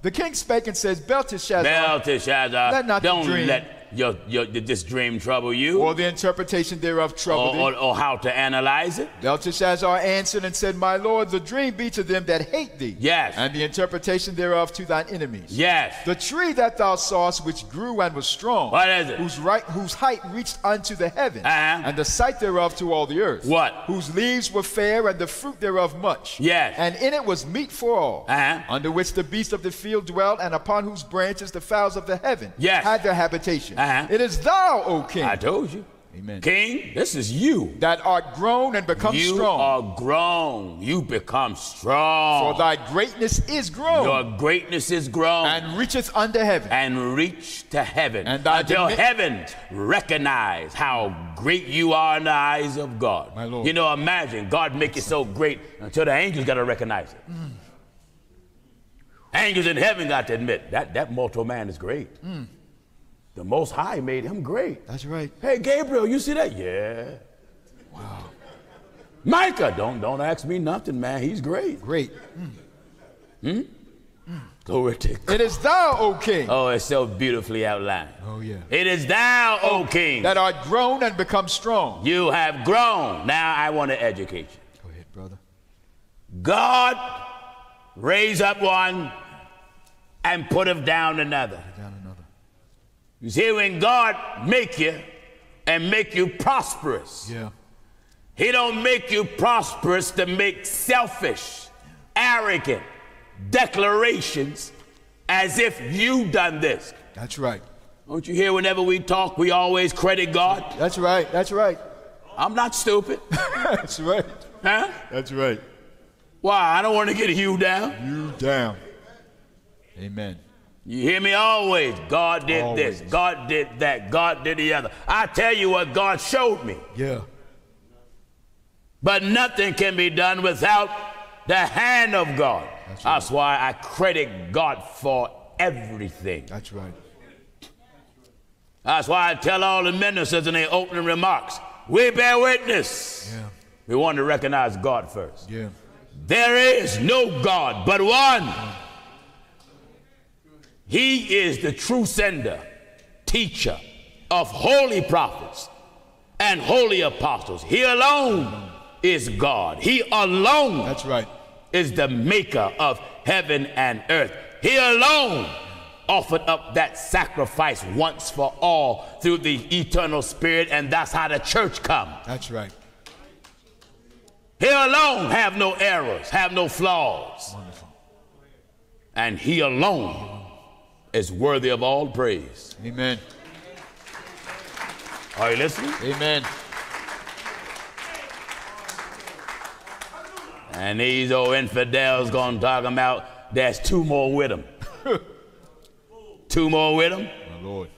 The king spake and says, Belteshazzar, Belteshazzar, Let not don't dream- let your, your, did this dream trouble you or the interpretation thereof trouble or, or, or how to analyze it. Belteshazzar answered and said, My lord, the dream be to them that hate thee, Yes. and the interpretation thereof to thine enemies. Yes. The tree that thou sawest, which grew and was strong, What is it? whose, right, whose height reached unto the heaven, Uh-huh. and the sight thereof to all the earth. What? Whose leaves were fair, and the fruit thereof much. Yes. And in it was meat for all, Uh-huh. under which the beasts of the field dwelt, and upon whose branches the fowls of the heaven Yes. had their habitation. Uh-huh. It is thou, O king, I told you. Amen. King, this is you. that art grown and become you strong. are grown. You become strong. For thy greatness is grown Your greatness is grown and reacheth unto heaven. and reach to heaven And thy until heaven recognize how great you are in the eyes of God. My Lord. You know, imagine God make you so great until the angels got to recognize it. Mm. Angels in heaven got to admit that that mortal man is great. Mm. The Most High made him great. That's right. Hey, Gabriel, you see that? Yeah. Wow. Michael, don't don't ask me nothing, man. He's great. Great. Hmm? Hmm. Glory to God. It is thou, O king, Oh, it's so beautifully outlined. Oh, yeah. It is thou, O oh, King. that art grown and become strong. You have grown. Now I want to educate you. Go ahead, brother. God raise up one and put him. Down another. You see, when God make you and make you prosperous, Yeah. he don't make you prosperous to make selfish. arrogant declarations as if you done this. That's right. Don't you hear whenever we talk, we always credit God? That's right. That's right. I'm not stupid. [laughs] That's right. Huh? That's right. Why? I don't want to get you down. You down. Amen. You hear me always. God did Always. this. God did that. God did the other. I tell you what God showed me. Yeah. But nothing can be done without the hand of God. That's That's, why I credit God for everything. That's right. That's why I tell all the ministers in their opening remarks, we bear witness. Yeah. We want to recognize God first. Yeah. There is no God but one. He is the true sender, teacher of holy prophets and holy apostles. He alone is God. He alone That's right. is the maker of heaven and earth. He alone offered up that sacrifice once for all through the eternal spirit, and that's how the church come That's right. He alone have no errors, have no flaws. Wonderful. And he alone is worthy of all praise. Amen. Are you listening? Amen. And these old infidels gonna talk about there's two more with them. [laughs] two more with them. My Lord.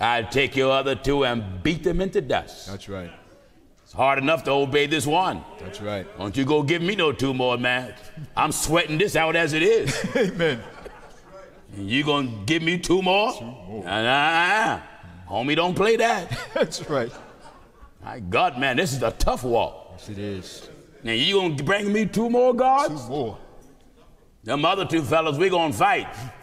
I'll take your other two and beat them into dust. That's right. It's hard enough to obey this one. That's right. Don't you go give me no two more, man. I'm sweating this out as it is. [laughs] Amen. And you gonna give me two more? Two more. Nah, nah, nah. Homie, don't play that. [laughs] That's right. My God, man, this is a tough walk. Yes, it is. Now you gonna bring me two more Two more. Them other two fellas, we gonna fight. [laughs]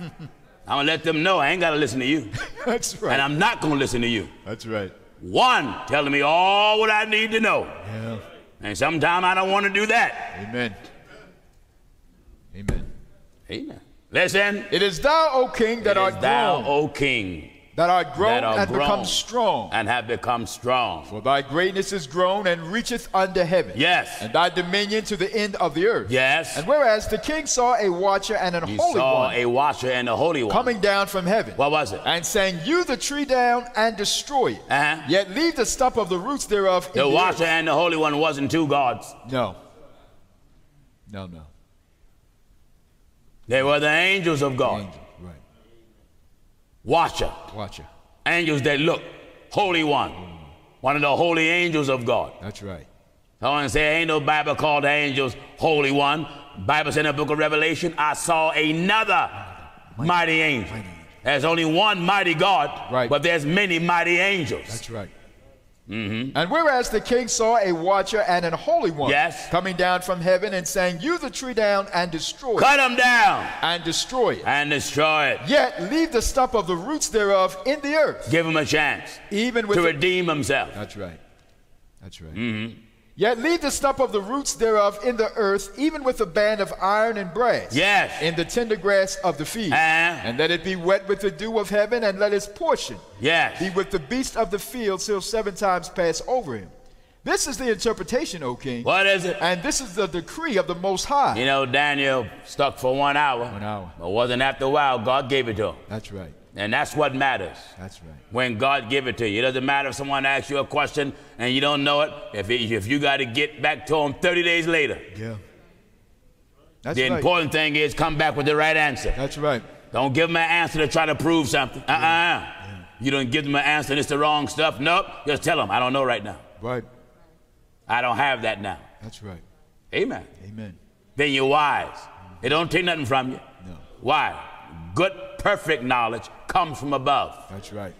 I'm gonna let them know I ain't gotta listen to you. That's right. And I'm not gonna listen to you. That's right. One telling me all what I need to know. Yeah. And sometimes I don't wanna do that. Amen. Amen. Amen. Listen, It is thou, O King, that art is thou, grown, O King, that art grown that are and grown become strong. and have become strong. For thy greatness is grown and reacheth unto heaven. Yes. And thy dominion to the end of the earth. Yes. And whereas the king saw a watcher and an You holy saw one a watcher and a holy one. coming down from heaven, What was it? and saying, You the tree down and destroy it, Uh-huh. yet leave the stump of the roots thereof in The the watcher earth. and the holy one wasn't two gods. No. No, no. They were the angels of God. Angel. Right. Watcher. Watcher. Angels that look. Holy one. One of the holy angels of God. That's right. Someone say, ain't no Bible called the angels Holy One. Bible said in the book of Revelation, I saw another mighty, angel. mighty angel. There's only one mighty God, Right. but there's many mighty angels. That's right. Mm-hmm. And whereas the king saw a watcher and an holy one Yes. coming down from heaven and saying, You the tree down and destroy it, Cut them down and destroy it, and destroy it. yet leave the stump of the roots thereof in the earth, Give him a chance even with to the- redeem himself. That's right. That's right. Mm-hmm. Yet leave the stump of the roots thereof in the earth, even with a band of iron and brass. Yes. In the tender grass of the field. Uh, and let it be wet with the dew of heaven, and let his portion yes. be with the beast of the field till seven times pass over him. This is the interpretation, O king. What is it? And this is the decree of the Most High. You know, Daniel stuck for one hour. One hour. But wasn't after a while, God gave it to him. That's right. And that's what matters. That's right. When God give it to you. It doesn't matter if someone asks you a question and you don't know it. If, it, if you got to get back to him 30 days later, Yeah. That's the right. important thing is come back with the right answer. That's right. Don't give them an answer to try to prove something. Uh-uh. You don't give them an answer and it's the wrong stuff. Nope. Just tell them, I don't know right now. Right. I don't have that now. That's right. Amen. Amen. Then you're wise. It don't take nothing from you. No. Why? Good, perfect knowledge comes from above. That's right.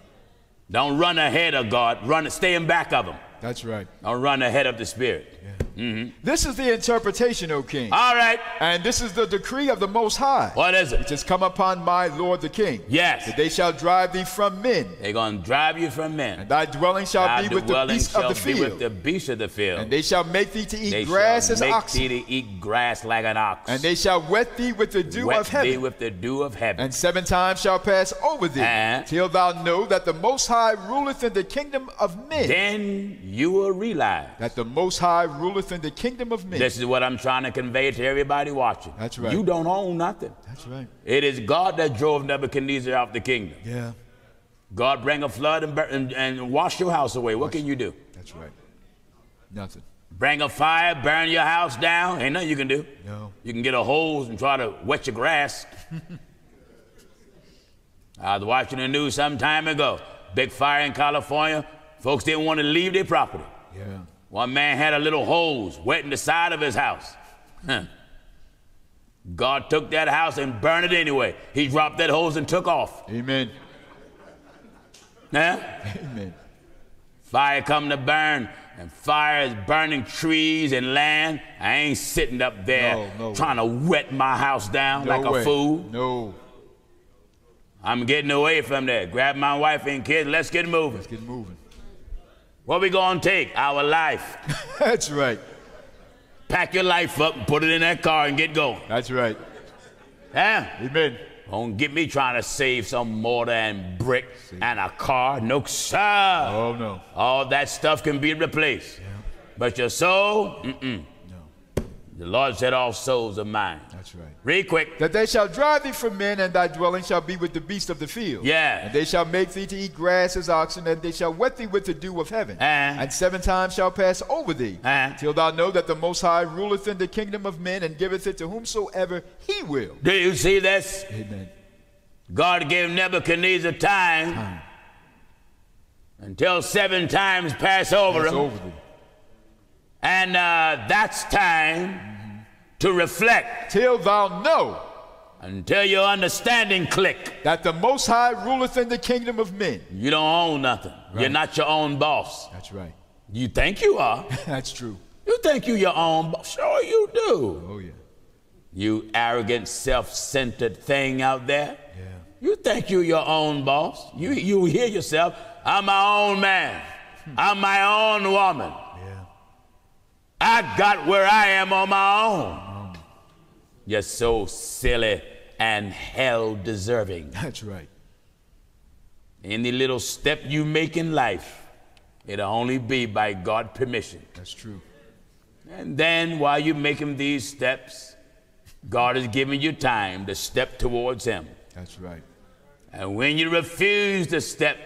Don't run ahead of God. Run, stay in back of Him. That's right. Don't run ahead of the Spirit. Mm-hmm. This is the interpretation, O king. All right. And this is the decree of the Most High. What is Which it? has come upon my Lord the king. Yes. That they shall drive thee from men, They're going to drive you from men. and thy dwelling shall Thy be with the beasts of the be field. with the beasts of the field. And they shall make thee to eat They grass shall as make oxen. thee to eat grass like an ox. And they shall wet thee with the dew Wet of heaven. thee with the dew of heaven. and seven times shall pass over thee, And- till thou know that the Most High ruleth in the kingdom of men. then you will realize that the Most High ruleth ruleth in the kingdom of men. This is what I'm trying to convey to everybody watching. That's right. You don't own nothing. That's right. It is God that drove Nebuchadnezzar out the kingdom. Yeah. God bring a flood and, and, and wash your house away. What can you do? That's right. Nothing. Bring a fire, burn your house down. Ain't nothing you can do. No. You can get a hose and try to wet your grass. [laughs] I was watching the news some time ago. Big fire in California. Folks didn't want to leave their property. Yeah. One man had a little hose wetting the side of his house. Huh. God took that house and burned it anyway. He dropped that hose and took off. Amen. Huh? Amen. Fire come to burn, and fire is burning trees and land. I ain't sitting up there No, no trying to wet my house down No like way. a fool. No. I'm getting away from that. Grab my wife and kids. Let's get moving. Let's get moving. What we gonna take? Our life. [laughs] That's right. Pack your life up and put it in that car and get going. That's right. Huh? Amen. Don't get me trying to save some mortar and brick and a car. No, sir. Oh no. All that stuff can be replaced. Yeah. But your soul, mm-mm. The Lord said, All souls are mine. That's right. Read quick. That they shall drive thee from men, and thy dwelling shall be with the beasts of the field. Yeah. And they shall make thee to eat grass as oxen, and they shall wet thee with the dew of heaven. Uh. And seven times shall pass over thee, Uh. till thou know that the Most High ruleth in the kingdom of men, and giveth it to whomsoever he will. Do you see this? Amen. God gave Nebuchadnezzar time Time. until seven times pass over Pass him. over thee. And uh, that's time to reflect Till thou know until your understanding click. that the Most High ruleth in the kingdom of men. You don't own nothing. You're not your own boss. That's right. You think you are. [laughs] That's true. You think you your own boss. Sure you do. Oh yeah. You arrogant, self-centered thing out there. Yeah. You think you your own boss. You, you hear yourself, I'm my own man. I'm my own woman. I got where I am on my own. You're so silly and hell deserving. [laughs] That's right. Any little step you make in life, it'll only be by God permission. That's true. And then while you're making these steps, God is giving you time to step towards Him. That's right. And when you refuse to step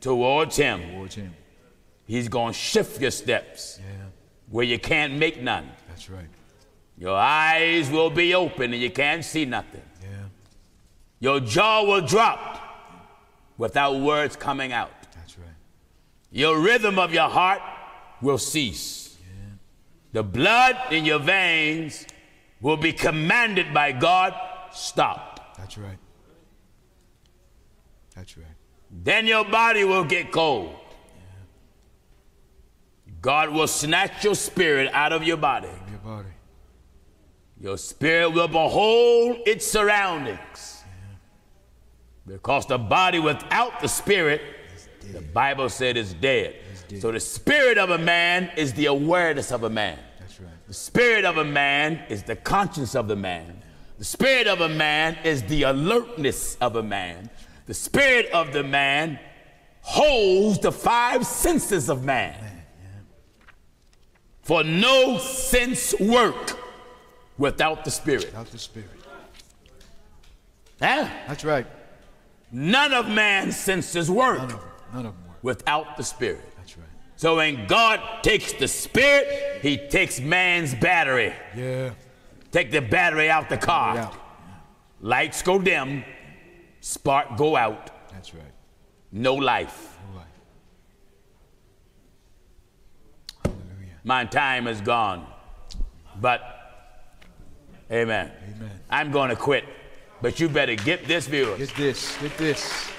towards Him, Towards him. He's going to shift your steps Yeah. Where you can't make none. That's right. Your eyes will be open and you can't see nothing. Yeah. Your jaw will drop without words coming out. That's right. Your rhythm of your heart will cease. Yeah. The blood in your veins will be commanded by God stop. That's right. That's right. Then your body will get cold. God will snatch your spirit out of your body. Your body. Your spirit will behold its surroundings. Because the body without the spirit, the Bible said, is dead. dead. So the spirit of a man is the awareness of a man. That's right. The spirit of a man is the conscience of the man. The spirit of a man is the alertness of a man. The spirit of the man holds the five senses of man. For no sense work without the spirit. Without the spirit. Huh? That's right. None of man's senses work None of. None of them work. without the spirit. That's right. So when God takes the spirit, he takes man's battery. Yeah. Take the battery out the car. Yeah. Lights go dim, spark go out, That's right. no life. No life. Hallelujah. My time is gone. But, amen. Amen. I'm going to quit. But you better get this, viewers. Get this. Get this.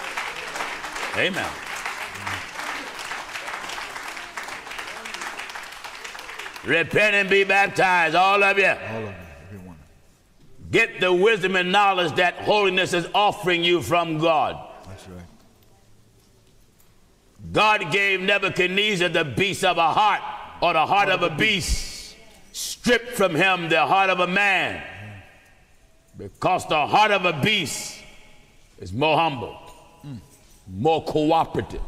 Amen. Repent and be baptized, all of you. All of you. Everyone. Get the wisdom and knowledge that holiness is offering you from God. That's right. God gave Nebuchadnezzar the beast of a heart, or the heart of a beast, stripped from him the heart of a man. Because the heart of a beast is more humble, more cooperative.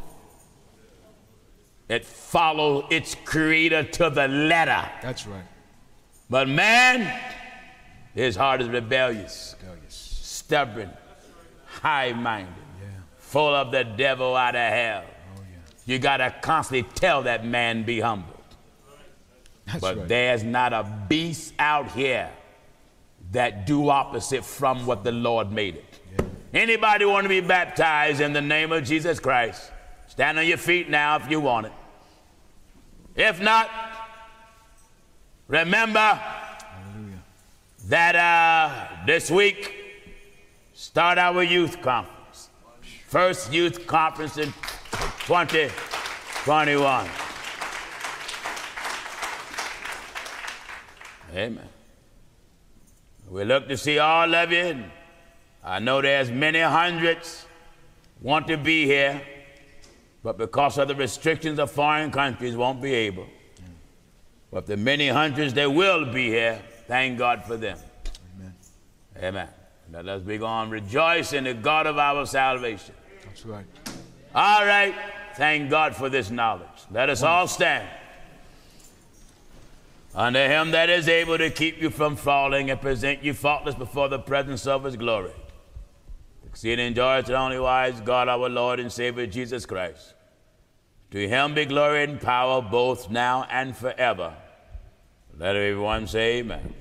it follows its creator to the letter. That's right. But man, his heart is rebellious, Rebellious. stubborn, high minded, Yeah. full of the devil out of hell. Oh, yeah. You got to constantly tell that man be humble. That's But right. there's not a beast out here that do opposite from what the Lord made it. Anybody want to be baptized in the name of Jesus Christ? Stand on your feet now if you want it. If not, remember Hallelujah. that uh, this week start our youth conference. First youth conference in 2021. Amen. We look to see all of you. I know there's many hundreds want to be here, but because of the restrictions of foreign countries, won't be able. But the many hundreds that will be here, thank God for them. Amen. Amen. Let us be going rejoice in the God of our salvation. That's right. All right. Thank God for this knowledge. Let us all stand. Under him that is able to keep you from falling and present you faultless before the presence of his glory. Exceeding joy to the only wise God, our Lord and Savior Jesus Christ. To him be glory and power both now and forever. Let everyone say amen.